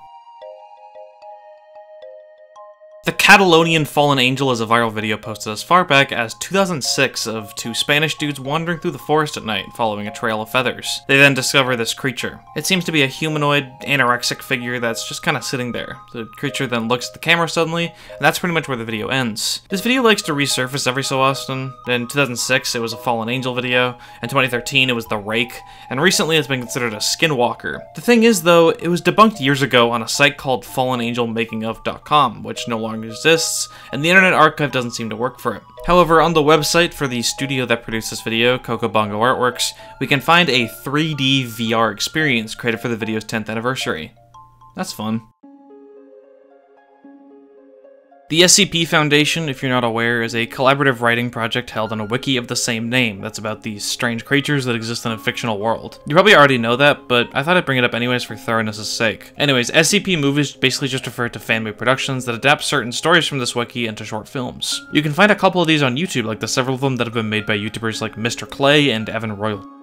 The Catalonian Fallen Angel is a viral video posted as far back as 2006 of two Spanish dudes wandering through the forest at night following a trail of feathers. They then discover this creature. It seems to be a humanoid, anorexic figure that's just kind of sitting there. The creature then looks at the camera suddenly, and that's pretty much where the video ends. This video likes to resurface every so often. In 2006, it was a Fallen Angel video. In 2013, it was The Rake. And recently, it's been considered a skinwalker. The thing is, though, it was debunked years ago on a site called FallenAngelMakingOf.com, which no longer longer exists, and the Internet Archive doesn't seem to work for it. However, on the website for the studio that produced this video, Coco Bongo Artworks, we can find a 3D VR experience created for the video's 10th anniversary. That's fun. The SCP Foundation, if you're not aware, is a collaborative writing project held on a wiki of the same name that's about these strange creatures that exist in a fictional world. You probably already know that, but I thought I'd bring it up anyways for thoroughness' sake. Anyways, SCP movies basically just refer to fan-made productions that adapt certain stories from this wiki into short films. You can find a couple of these on YouTube, like the several of them that have been made by YouTubers like Mr. Clay and Evan Royal.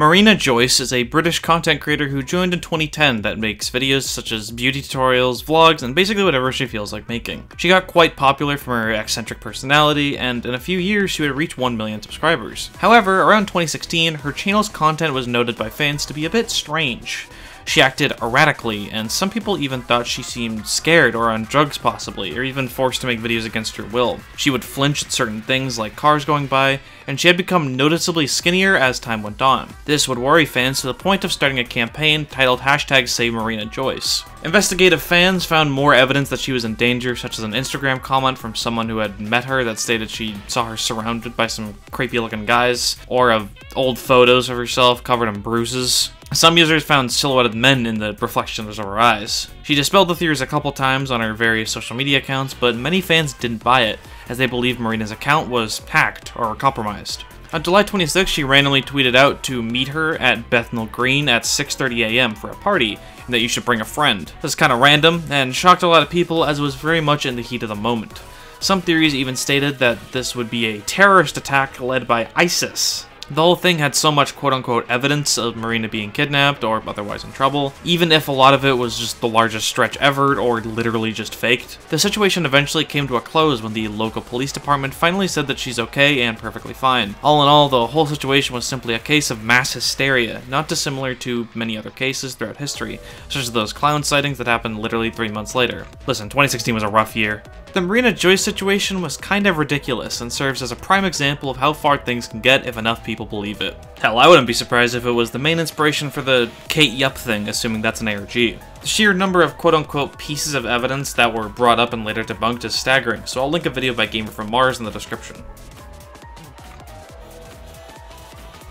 Marina Joyce is a British content creator who joined in 2010 that makes videos such as beauty tutorials, vlogs, and basically whatever she feels like making. She got quite popular from her eccentric personality, and in a few years she would reach 1 million subscribers. However, around 2016, her channel's content was noted by fans to be a bit strange. She acted erratically, and some people even thought she seemed scared or on drugs possibly, or even forced to make videos against her will. She would flinch at certain things like cars going by, and she had become noticeably skinnier as time went on. This would worry fans to the point of starting a campaign titled hashtag Save Marina Joyce. Investigative fans found more evidence that she was in danger, such as an Instagram comment from someone who had met her that stated she saw her surrounded by some creepy looking guys, or of old photos of herself covered in bruises. Some users found silhouetted men in the reflections of her eyes. She dispelled the theories a couple times on her various social media accounts, but many fans didn't buy it, as they believed Marina's account was hacked or compromised. On July 26, she randomly tweeted out to meet her at Bethnal Green at 6.30am for a party, and that you should bring a friend. This is kinda random, and shocked a lot of people as it was very much in the heat of the moment. Some theories even stated that this would be a terrorist attack led by ISIS, the whole thing had so much quote-unquote evidence of Marina being kidnapped or otherwise in trouble, even if a lot of it was just the largest stretch ever or literally just faked. The situation eventually came to a close when the local police department finally said that she's okay and perfectly fine. All in all, the whole situation was simply a case of mass hysteria, not dissimilar to many other cases throughout history, such as those clown sightings that happened literally three months later. Listen, 2016 was a rough year. The Marina Joyce situation was kind of ridiculous and serves as a prime example of how far things can get if enough people believe it. Hell, I wouldn't be surprised if it was the main inspiration for the Kate Yup thing, assuming that's an ARG. The sheer number of quote-unquote pieces of evidence that were brought up and later debunked is staggering, so I'll link a video by Gamer from Mars in the description.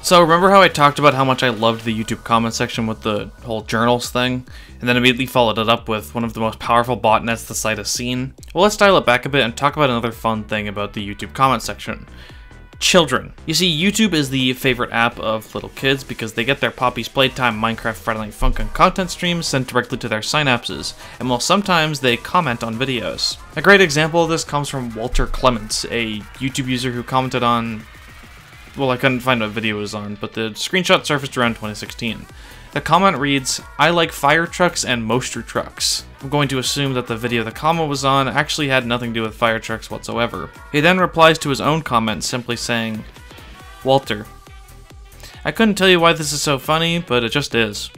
So remember how I talked about how much I loved the YouTube comment section with the whole journals thing, and then immediately followed it up with one of the most powerful botnets the site has seen? Well, let's dial it back a bit and talk about another fun thing about the YouTube comment section. Children. You see, YouTube is the favorite app of little kids because they get their Poppy's Playtime Minecraft Friday Friendly Funkin' content streams sent directly to their synapses, and while sometimes they comment on videos. A great example of this comes from Walter Clements, a YouTube user who commented on well, I couldn't find what video it was on, but the screenshot surfaced around 2016. The comment reads, I like fire trucks and moisture trucks. I'm going to assume that the video the comment was on actually had nothing to do with fire trucks whatsoever. He then replies to his own comment simply saying, Walter. I couldn't tell you why this is so funny, but it just is.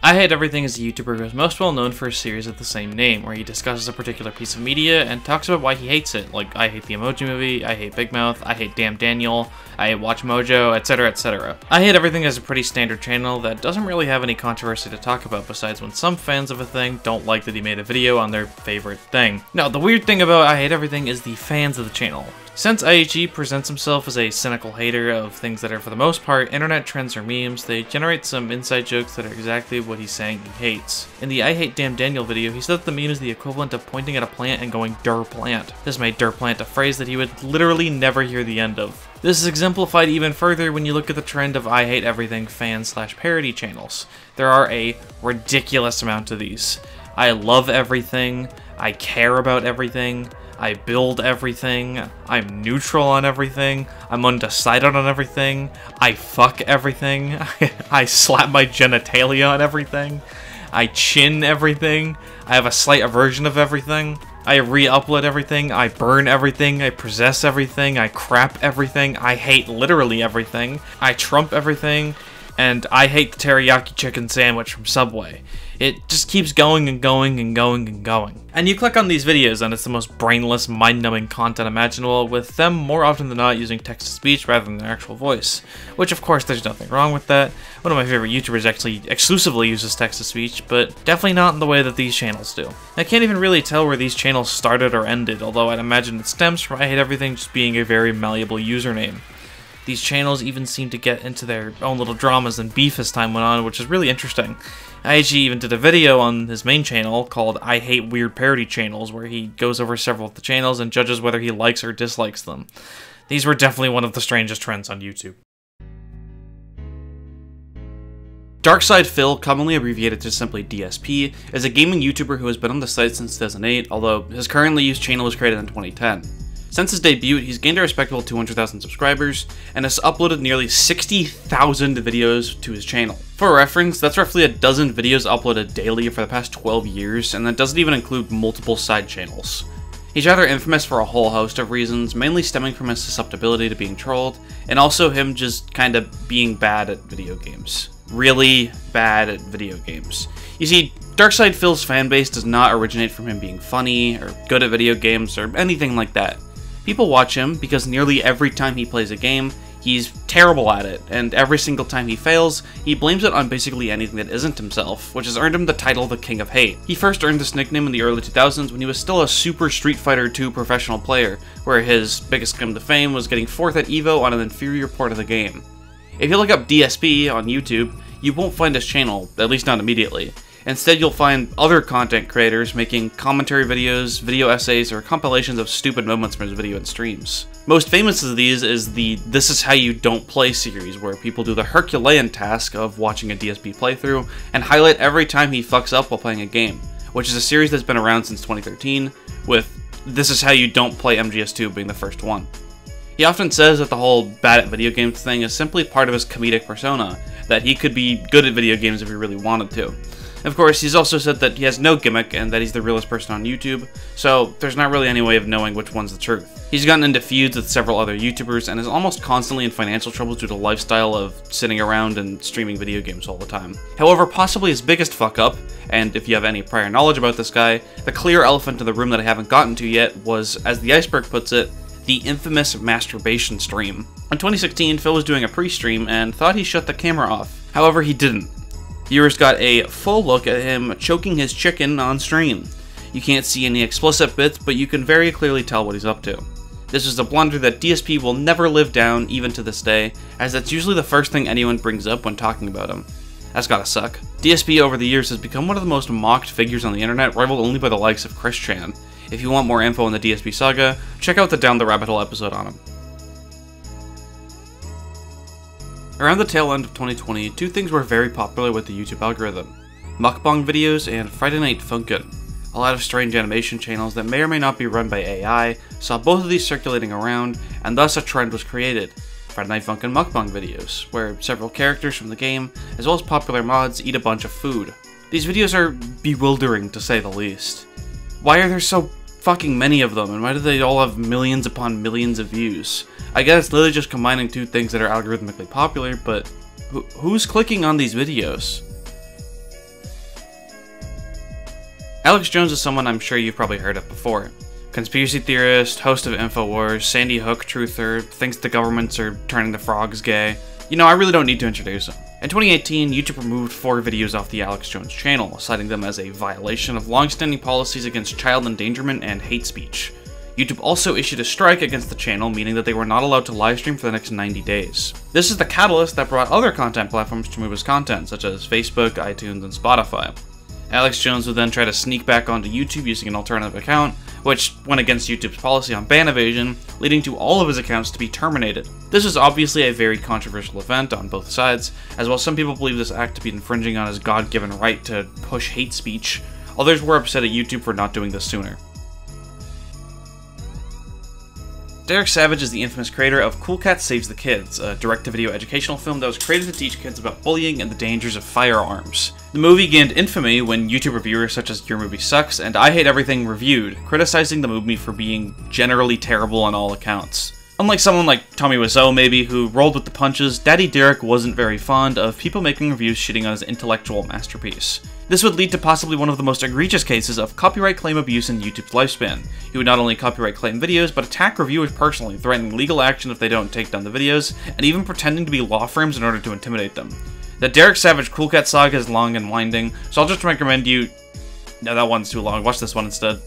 I Hate Everything is a YouTuber who is most well known for a series of the same name, where he discusses a particular piece of media and talks about why he hates it, like I hate the Emoji Movie, I hate Big Mouth, I hate Damn Daniel, I hate Watch Mojo, etc, etc. I Hate Everything is a pretty standard channel that doesn't really have any controversy to talk about besides when some fans of a thing don't like that he made a video on their favorite thing. Now, the weird thing about I Hate Everything is the fans of the channel. Since IHE presents himself as a cynical hater of things that are for the most part internet trends or memes, they generate some inside jokes that are exactly what he's saying he hates. In the I Hate Damn Daniel video, he said that the meme is the equivalent of pointing at a plant and going der plant. This made der plant a phrase that he would literally never hear the end of. This is exemplified even further when you look at the trend of I Hate Everything fan slash parody channels. There are a ridiculous amount of these. I love everything, I care about everything, I build everything, I'm neutral on everything, I'm undecided on everything, I fuck everything, I slap my genitalia on everything, I chin everything, I have a slight aversion of everything, I re-upload everything, I burn everything, I possess everything, I crap everything, I hate literally everything, I trump everything, and I hate the teriyaki chicken sandwich from Subway. It just keeps going and going and going and going. And you click on these videos and it's the most brainless, mind-numbing content imaginable, with them more often than not using text-to-speech rather than their actual voice. Which of course there's nothing wrong with that. One of my favorite YouTubers actually exclusively uses text-to-speech, but definitely not in the way that these channels do. I can't even really tell where these channels started or ended, although I'd imagine it stems from I Hate Everything just being a very malleable username. These channels even seem to get into their own little dramas and beef as time went on, which is really interesting. IG even did a video on his main channel called I Hate Weird Parody Channels, where he goes over several of the channels and judges whether he likes or dislikes them. These were definitely one of the strangest trends on YouTube. DarksydePhil, commonly abbreviated to simply DSP, is a gaming YouTuber who has been on the site since 2008, although his currently used channel was created in 2010. Since his debut, he's gained a respectable 200,000 subscribers and has uploaded nearly 60,000 videos to his channel. For reference, that's roughly a dozen videos uploaded daily for the past 12 years, and that doesn't even include multiple side channels. He's rather infamous for a whole host of reasons, mainly stemming from his susceptibility to being trolled, and also him just kind of being bad at video games. Really bad at video games. You see, DarksydePhil's fanbase does not originate from him being funny, or good at video games, or anything like that. People watch him because nearly every time he plays a game, he's terrible at it, and every single time he fails, he blames it on basically anything that isn't himself, which has earned him the title the King of Hate. He first earned this nickname in the early 2000s when he was still a Super Street Fighter II professional player, where his biggest claim to fame was getting 4th at EVO on an inferior port of the game. If you look up DSP on YouTube, you won't find his channel, at least not immediately. Instead, you'll find other content creators making commentary videos, video essays, or compilations of stupid moments from his video and streams. Most famous of these is the This Is How You Don't Play series, where people do the Herculean task of watching a DSP playthrough and highlight every time he fucks up while playing a game, which is a series that's been around since 2013, with This Is How You Don't Play MGS2 being the first one. He often says that the whole bad at video games thing is simply part of his comedic persona, that he could be good at video games if he really wanted to. Of course, he's also said that he has no gimmick and that he's the realest person on YouTube, so there's not really any way of knowing which one's the truth. He's gotten into feuds with several other YouTubers and is almost constantly in financial trouble due to lifestyle of sitting around and streaming video games all the time. However, possibly his biggest fuck up, and if you have any prior knowledge about this guy, the clear elephant in the room that I haven't gotten to yet was, as the iceberg puts it, the infamous masturbation stream. In 2016, Phil was doing a pre-stream and thought he shut the camera off. However, he didn't. Viewers got a full look at him choking his chicken on stream. You can't see any explicit bits, but you can very clearly tell what he's up to. This is a blunder that DSP will never live down, even to this day, as that's usually the first thing anyone brings up when talking about him. That's gotta suck. DSP over the years has become one of the most mocked figures on the internet, rivaled only by the likes of Chris Chan. If you want more info on the DSP saga, check out the Down the Rabbit Hole episode on him. Around the tail end of 2020, two things were very popular with the YouTube algorithm. Mukbang videos and Friday Night Funkin'. A lot of strange animation channels that may or may not be run by AI saw both of these circulating around, and thus a trend was created. Friday Night Funkin' mukbang videos, where several characters from the game, as well as popular mods, eat a bunch of food. These videos are bewildering to say the least. Why are there so fucking many of them, and why do they all have millions upon millions of views? I guess literally just combining two things that are algorithmically popular, but wh who's clicking on these videos? Alex Jones is someone I'm sure you've probably heard of before. Conspiracy theorist, host of InfoWars, Sandy Hook truther, thinks the governments are turning the frogs gay. You know, I really don't need to introduce him. In 2018, YouTube removed four videos off the Alex Jones channel, citing them as a violation of long-standing policies against child endangerment and hate speech. YouTube also issued a strike against the channel, meaning that they were not allowed to livestream for the next 90 days. This is the catalyst that brought other content platforms to move his content, such as Facebook, iTunes, and Spotify. Alex Jones would then try to sneak back onto YouTube using an alternative account, which went against YouTube's policy on ban evasion, leading to all of his accounts to be terminated. This is obviously a very controversial event on both sides, as while some people believe this act to be infringing on his God-given right to push hate speech, others were upset at YouTube for not doing this sooner. Derek Savage is the infamous creator of Cool Cat Saves the Kids, a direct-to-video educational film that was created to teach kids about bullying and the dangers of firearms. The movie gained infamy when YouTube reviewers such as Your Movie Sucks and I Hate Everything reviewed, criticizing the movie for being generally terrible on all accounts. Unlike someone like Tommy Wiseau, maybe, who rolled with the punches, Daddy Derek wasn't very fond of people making reviews shitting on his intellectual masterpiece. This would lead to possibly one of the most egregious cases of copyright claim abuse in YouTube's lifespan. He would not only copyright claim videos, but attack reviewers personally, threatening legal action if they don't take down the videos, and even pretending to be law firms in order to intimidate them. The Derek Savage Cool Cat saga is long and winding, so I'll just recommend you... No, that one's too long. Watch this one instead.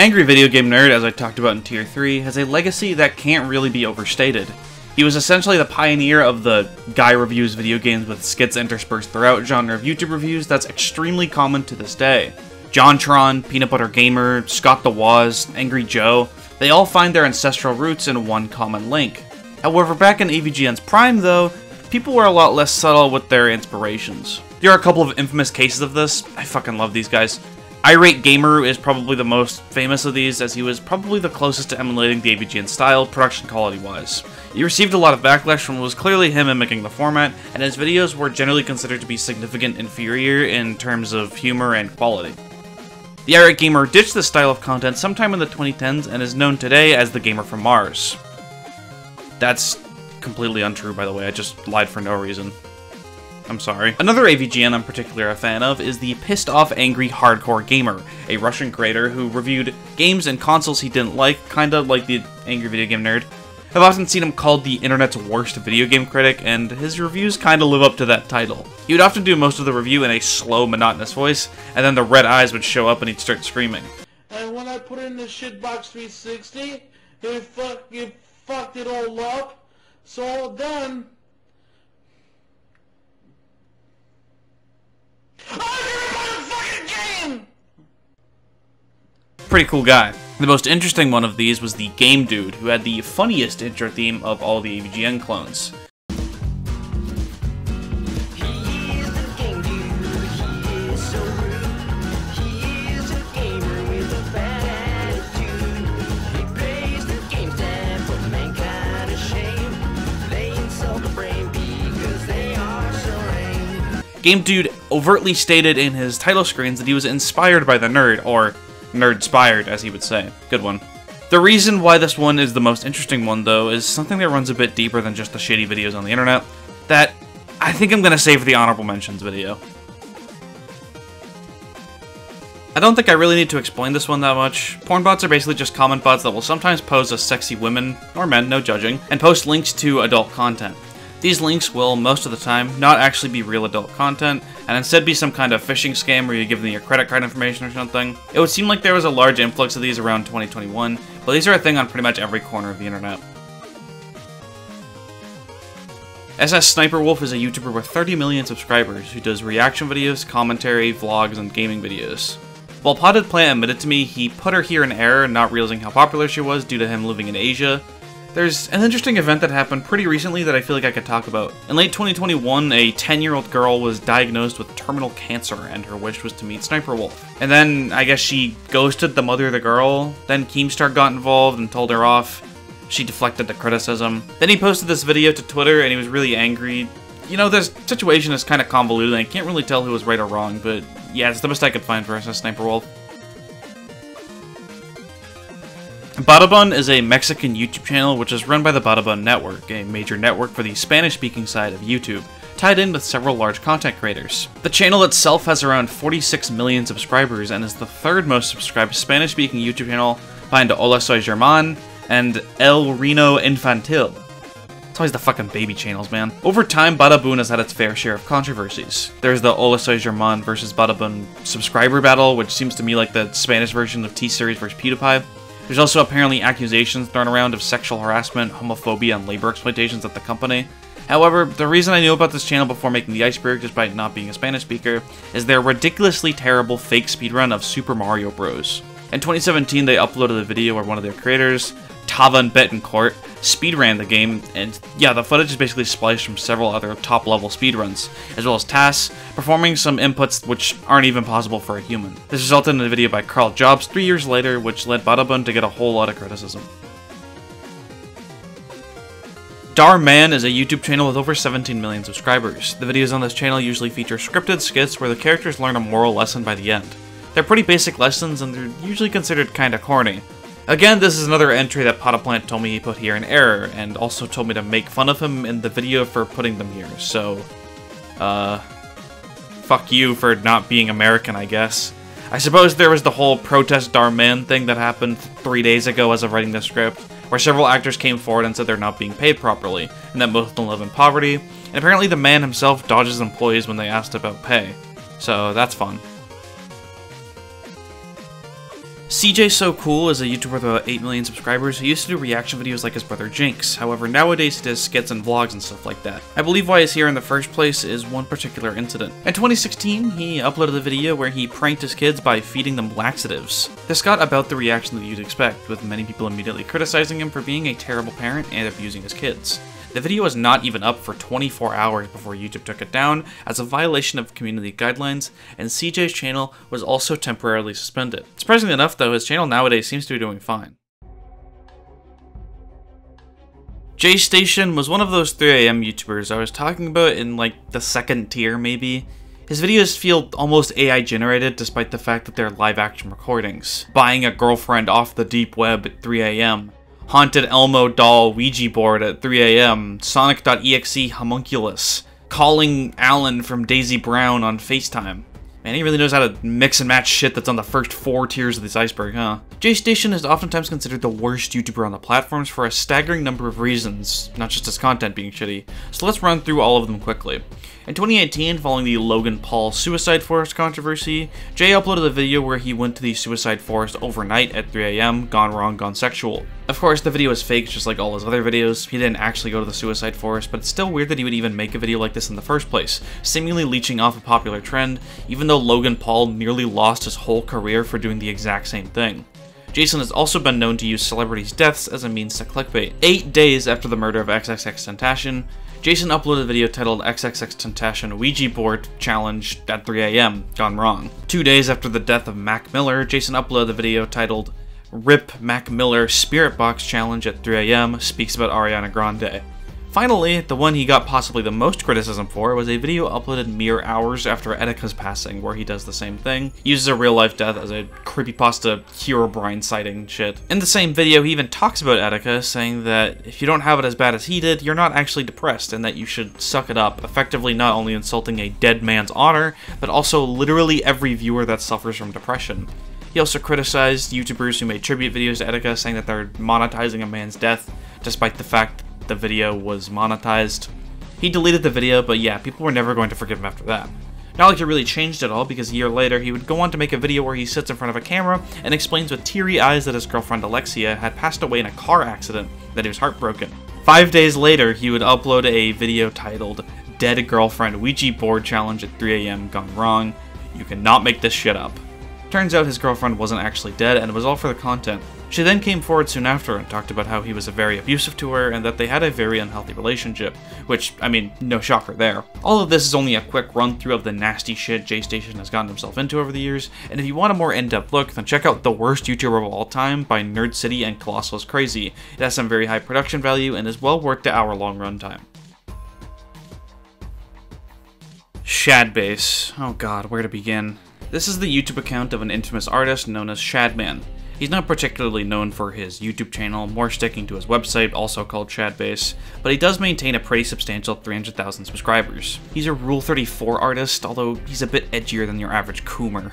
Angry Video Game Nerd, as I talked about in Tier 3, has a legacy that can't really be overstated. He was essentially the pioneer of the guy reviews video games with skits interspersed throughout genre of YouTube reviews that's extremely common to this day. JonTron, Peanut Butter Gamer, Scott the Woz, Angry Joe, they all find their ancestral roots in one common link. However, back in AVGN's prime though, people were a lot less subtle with their inspirations. There are a couple of infamous cases of this, I fucking love these guys. Irate Gamer is probably the most famous of these, as he was probably the closest to emulating the AVGN style, production quality wise. He received a lot of backlash from what was clearly him mimicking the format, and his videos were generally considered to be significant inferior in terms of humor and quality. The Irate Gamer ditched this style of content sometime in the 2010s and is known today as the Gamer from Mars. That's completely untrue, by the way, I just lied for no reason. I'm sorry. Another AVGN I'm particularly a fan of is the Pissed Off Angry Hardcore Gamer, a Russian creator who reviewed games and consoles he didn't like, kinda like the Angry Video Game Nerd. I've often seen him called the internet's worst video game critic, and his reviews kinda live up to that title. He would often do most of the review in a slow, monotonous voice, and then the red eyes would show up and he'd start screaming. And when I put in the shitbox 360, it, fuck, it fucked it all up. So all Pretty cool guy. The most interesting one of these was the Game Dude, who had the funniest intro theme of all the AVGN clones. Game Dude overtly stated in his title screens that he was inspired by the nerd, or nerd-spired, as he would say. Good one. The reason why this one is the most interesting one, though, is something that runs a bit deeper than just the shady videos on the internet, that I think I'm gonna save for the honorable mentions video. I don't think I really need to explain this one that much. Porn bots are basically just comment bots that will sometimes pose as sexy women, or men, no judging, and post links to adult content. These links will, most of the time, not actually be real adult content, and instead be some kind of phishing scam where you give them your credit card information or something. It would seem like there was a large influx of these around 2021, but these are a thing on pretty much every corner of the internet. SS Sniper Wolf is a YouTuber with 30 million subscribers who does reaction videos, commentary, vlogs, and gaming videos. While Potted Plant admitted to me he put her here in error, not realizing how popular she was due to him living in Asia, there's an interesting event that happened pretty recently that I feel like I could talk about. In late 2021, a 10-year-old girl was diagnosed with terminal cancer and her wish was to meet Sniper Wolf. And then, I guess she ghosted the mother of the girl, then Keemstar got involved and told her off. She deflected the criticism. Then he posted this video to Twitter and he was really angry. You know, this situation is kind of convoluted and I can't really tell who was right or wrong, but yeah, it's the best I could find for SS Sniper Wolf. Badabun is a Mexican YouTube channel which is run by the Badabun Network, a major network for the Spanish-speaking side of YouTube, tied in with several large content creators. The channel itself has around 46 million subscribers and is the third most subscribed Spanish-speaking YouTube channel behind Hola Soy German and El Reino Infantil. It's always the fucking baby channels, man. Over time, Badabun has had its fair share of controversies. There's the Hola Soy German versus Badabun subscriber battle, which seems to me like the Spanish version of T-Series versus PewDiePie. There's also apparently accusations thrown around of sexual harassment, homophobia, and labor exploitations at the company. However, the reason I knew about this channel before making the iceberg, despite not being a Spanish speaker, is their ridiculously terrible fake speedrun of Super Mario Bros. In 2017, they uploaded a video where one of their creators, Tavan Betancourt, speedran the game, and yeah, the footage is basically spliced from several other top-level speedruns, as well as tasks, performing some inputs which aren't even possible for a human. This resulted in a video by Karl Jobst three years later, which led Badabun to get a whole lot of criticism. Dhar Mann is a YouTube channel with over 17 million subscribers. The videos on this channel usually feature scripted skits where the characters learn a moral lesson by the end. They're pretty basic lessons and they're usually considered kinda corny. Again, this is another entry that Potaplant told me he put here in error, and also told me to make fun of him in the video for putting them here, so... Uh... Fuck you for not being American, I guess. I suppose there was the whole protest Dhar Mann thing that happened three days ago as of writing the script, where several actors came forward and said they're not being paid properly, and that most of them live in poverty, and apparently the man himself dodges employees when they asked about pay. So that's fun. CJ So Cool is a YouTuber with about 8 million subscribers who used to do reaction videos like his brother Jinx, however nowadays he does skits and vlogs and stuff like that. I believe why he's here in the first place is one particular incident. In 2016, he uploaded a video where he pranked his kids by feeding them laxatives. This got about the reaction that you'd expect, with many people immediately criticizing him for being a terrible parent and abusing his kids. The video was not even up for 24 hours before YouTube took it down as a violation of community guidelines, and CJ's channel was also temporarily suspended. Surprisingly enough though, his channel nowadays seems to be doing fine. JayStation was one of those 3am YouTubers I was talking about in like the second tier maybe. His videos feel almost AI generated despite the fact that they're live action recordings. Buying a girlfriend off the deep web at 3am, Haunted Elmo doll Ouija board at 3am, Sonic.exe homunculus, calling Alan from Daisy Brown on FaceTime. Man, he really knows how to mix and match shit that's on the first four tiers of this iceberg, huh? JayStation is oftentimes considered the worst YouTuber on the platforms for a staggering number of reasons, not just his content being shitty, so let's run through all of them quickly. In 2018, following the Logan Paul Suicide Forest controversy, Jay uploaded a video where he went to the Suicide Forest overnight at 3am, gone wrong, gone sexual. Of course, the video is fake just like all his other videos, he didn't actually go to the Suicide Forest, but it's still weird that he would even make a video like this in the first place, seemingly leeching off a popular trend, even though Logan Paul nearly lost his whole career for doing the exact same thing. Jason has also been known to use celebrities' deaths as a means to clickbait. Eight days after the murder of XXXTentacion, Jason uploaded a video titled XXXTentacion Ouija Board Challenge at 3am, gone wrong. Two days after the death of Mac Miller, Jason uploaded a video titled Rip Mac Miller Spirit Box Challenge at 3am, speaks about Ariana Grande. Finally, the one he got possibly the most criticism for was a video uploaded mere hours after Etika's passing, where he does the same thing, uses a real-life death as a creepypasta Herobrine sighting shit. In the same video, he even talks about Etika, saying that if you don't have it as bad as he did, you're not actually depressed, and that you should suck it up, effectively not only insulting a dead man's honor, but also literally every viewer that suffers from depression. He also criticized YouTubers who made tribute videos to Etika, saying that they're monetizing a man's death, despite the fact the video was monetized. He deleted the video, but yeah, people were never going to forgive him after that. Not like it really changed at all, because a year later, he would go on to make a video where he sits in front of a camera and explains with teary eyes that his girlfriend Alexia had passed away in a car accident, that he was heartbroken. Five days later, he would upload a video titled Dead Girlfriend Ouija Board Challenge at 3am Gone Wrong. You cannot make this shit up. Turns out his girlfriend wasn't actually dead, and it was all for the content. She then came forward soon after and talked about how he was very abusive to her and that they had a very unhealthy relationship, which, I mean, no shocker there. All of this is only a quick run through of the nasty shit JayStation has gotten himself into over the years, and if you want a more in-depth look, then check out The Worst YouTuber of All Time by Nerd City and Colossal is Crazy. It has some very high production value and is well worth the hour-long runtime. Shadbase. Oh god, where to begin? This is the YouTube account of an infamous artist known as Shadman. He's not particularly known for his YouTube channel, more sticking to his website, also called Shadbase, but he does maintain a pretty substantial 300,000 subscribers. He's a Rule 34 artist, although he's a bit edgier than your average Coomer.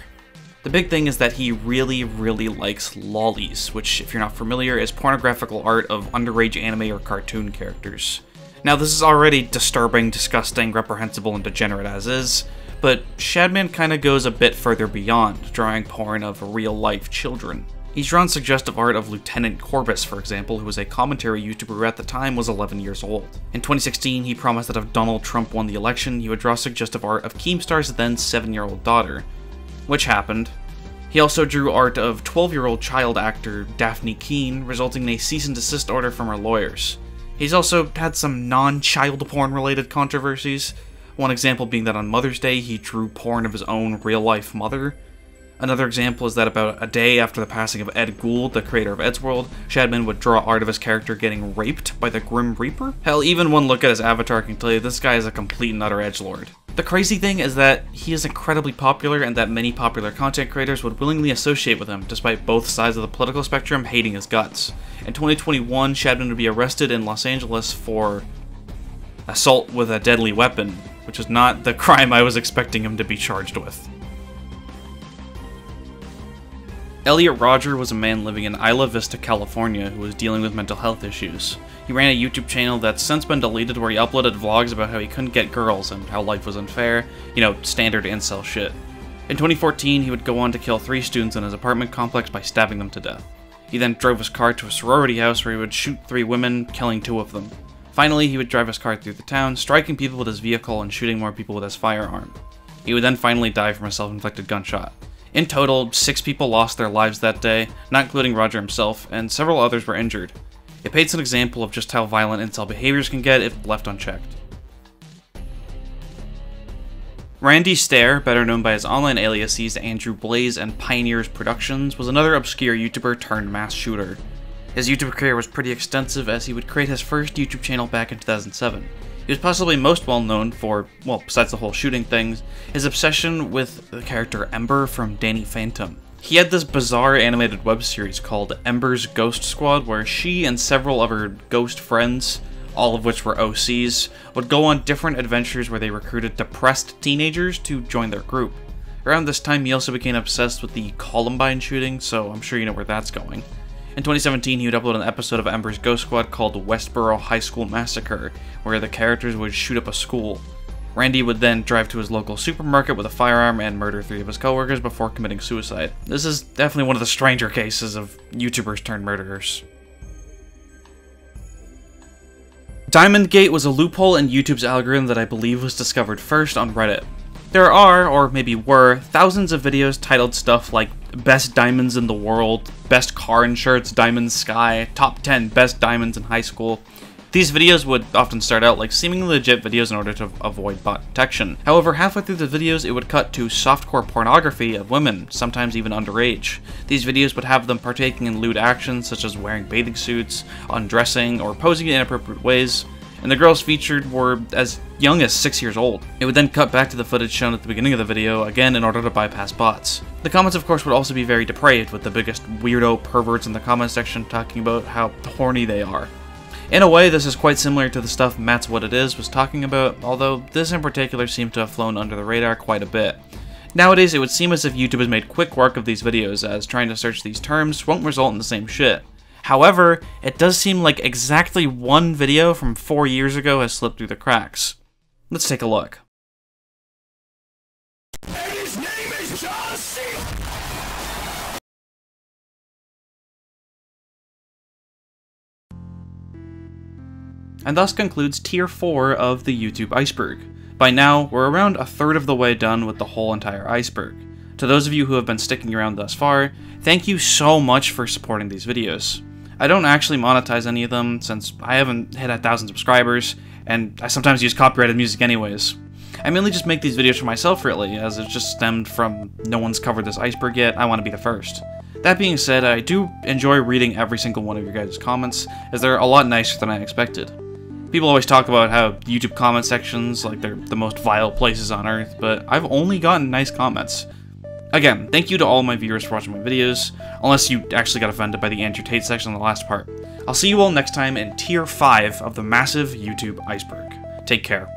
The big thing is that he really, really likes lolis, which, if you're not familiar, is pornographical art of underage anime or cartoon characters. Now, this is already disturbing, disgusting, reprehensible, and degenerate as is, but Shadman kinda goes a bit further beyond, drawing porn of real life children. He's drawn suggestive art of Lieutenant Corbis, for example, who was a commentary YouTuber who at the time was 11 years old. In 2016, he promised that if Donald Trump won the election, he would draw suggestive art of Keemstar's then 7 year old daughter. Which happened. He also drew art of 12 year old child actor Dafne Keen, resulting in a cease and desist order from her lawyers. He's also had some non child porn related controversies. One example being that on Mother's Day, he drew porn of his own real life mother. Another example is that about a day after the passing of Edd Gould, the creator of Eddsworld, Shadman would draw art of his character getting raped by the Grim Reaper. Hell, even one look at his avatar can tell you this guy is a complete and utter edgelord. The crazy thing is that he is incredibly popular and that many popular content creators would willingly associate with him, despite both sides of the political spectrum hating his guts. In 2021, Shadman would be arrested in Los Angeles for assault with a deadly weapon, which is not the crime I was expecting him to be charged with. Elliot Rodger was a man living in Isla Vista, California, who was dealing with mental health issues. He ran a YouTube channel that's since been deleted where he uploaded vlogs about how he couldn't get girls and how life was unfair, you know, standard incel shit. In 2014, he would go on to kill three students in his apartment complex by stabbing them to death. He then drove his car to a sorority house where he would shoot three women, killing two of them. Finally, he would drive his car through the town, striking people with his vehicle and shooting more people with his firearm. He would then finally die from a self-inflicted gunshot. In total, six people lost their lives that day, not including Rodger himself, and several others were injured. It paints an example of just how violent incel behaviors can get if left unchecked. Randy Stair, better known by his online aliases Andrew Blaze and Pioneers Productions, was another obscure YouTuber turned mass shooter. His YouTube career was pretty extensive as he would create his first YouTube channel back in 2007. He was possibly most well known for, well, besides the whole shooting things, his obsession with the character Ember from Danny Phantom. He had this bizarre animated web series called Ember's Ghost Squad, where she and several of her ghost friends, all of which were OCs, would go on different adventures where they recruited depressed teenagers to join their group. Around this time, he also became obsessed with the Columbine shooting, so I'm sure you know where that's going. In 2017, he would upload an episode of Ember's Ghost Squad called Westboro High School Massacre, where the characters would shoot up a school. Randy would then drive to his local supermarket with a firearm and murder three of his coworkers before committing suicide. This is definitely one of the stranger cases of YouTubers turned murderers. Diamond Gate was a loophole in YouTube's algorithm that I believe was discovered first on Reddit. There are, or maybe were, thousands of videos titled stuff like Best Diamonds in the World, Best Car Insurance, Diamond Sky, Top 10 Best Diamonds in High School. These videos would often start out like seemingly legit videos in order to avoid bot detection. However, halfway through the videos, it would cut to softcore pornography of women, sometimes even underage. These videos would have them partaking in lewd actions such as wearing bathing suits, undressing, or posing in inappropriate ways, and the girls featured were as young as 6 years old. It would then cut back to the footage shown at the beginning of the video, again in order to bypass bots. The comments of course would also be very depraved, with the biggest weirdo perverts in the comment section talking about how horny they are. In a way, this is quite similar to the stuff Matt's What It Is was talking about, although this in particular seemed to have flown under the radar quite a bit. Nowadays, it would seem as if YouTube has made quick work of these videos, as trying to search these terms won't result in the same shit. However, it does seem like exactly one video from four years ago has slipped through the cracks. Let's take a look. And thus concludes Tier 4 of the YouTube iceberg. By now, we're around a third of the way done with the whole entire iceberg. To those of you who have been sticking around thus far, thank you so much for supporting these videos. I don't actually monetize any of them since I haven't hit a thousand subscribers, and I sometimes use copyrighted music anyways. I mainly just make these videos for myself really, as it just stemmed from no one's covered this iceberg yet, I want to be the first. That being said, I do enjoy reading every single one of your guys' comments, as they're a lot nicer than I expected. People always talk about how YouTube comment sections, like they're the most vile places on earth, but I've only gotten nice comments. Again, thank you to all my viewers for watching my videos, unless you actually got offended by the Andrew Tate section in the last part. I'll see you all next time in Tier 5 of the massive YouTube iceberg. Take care.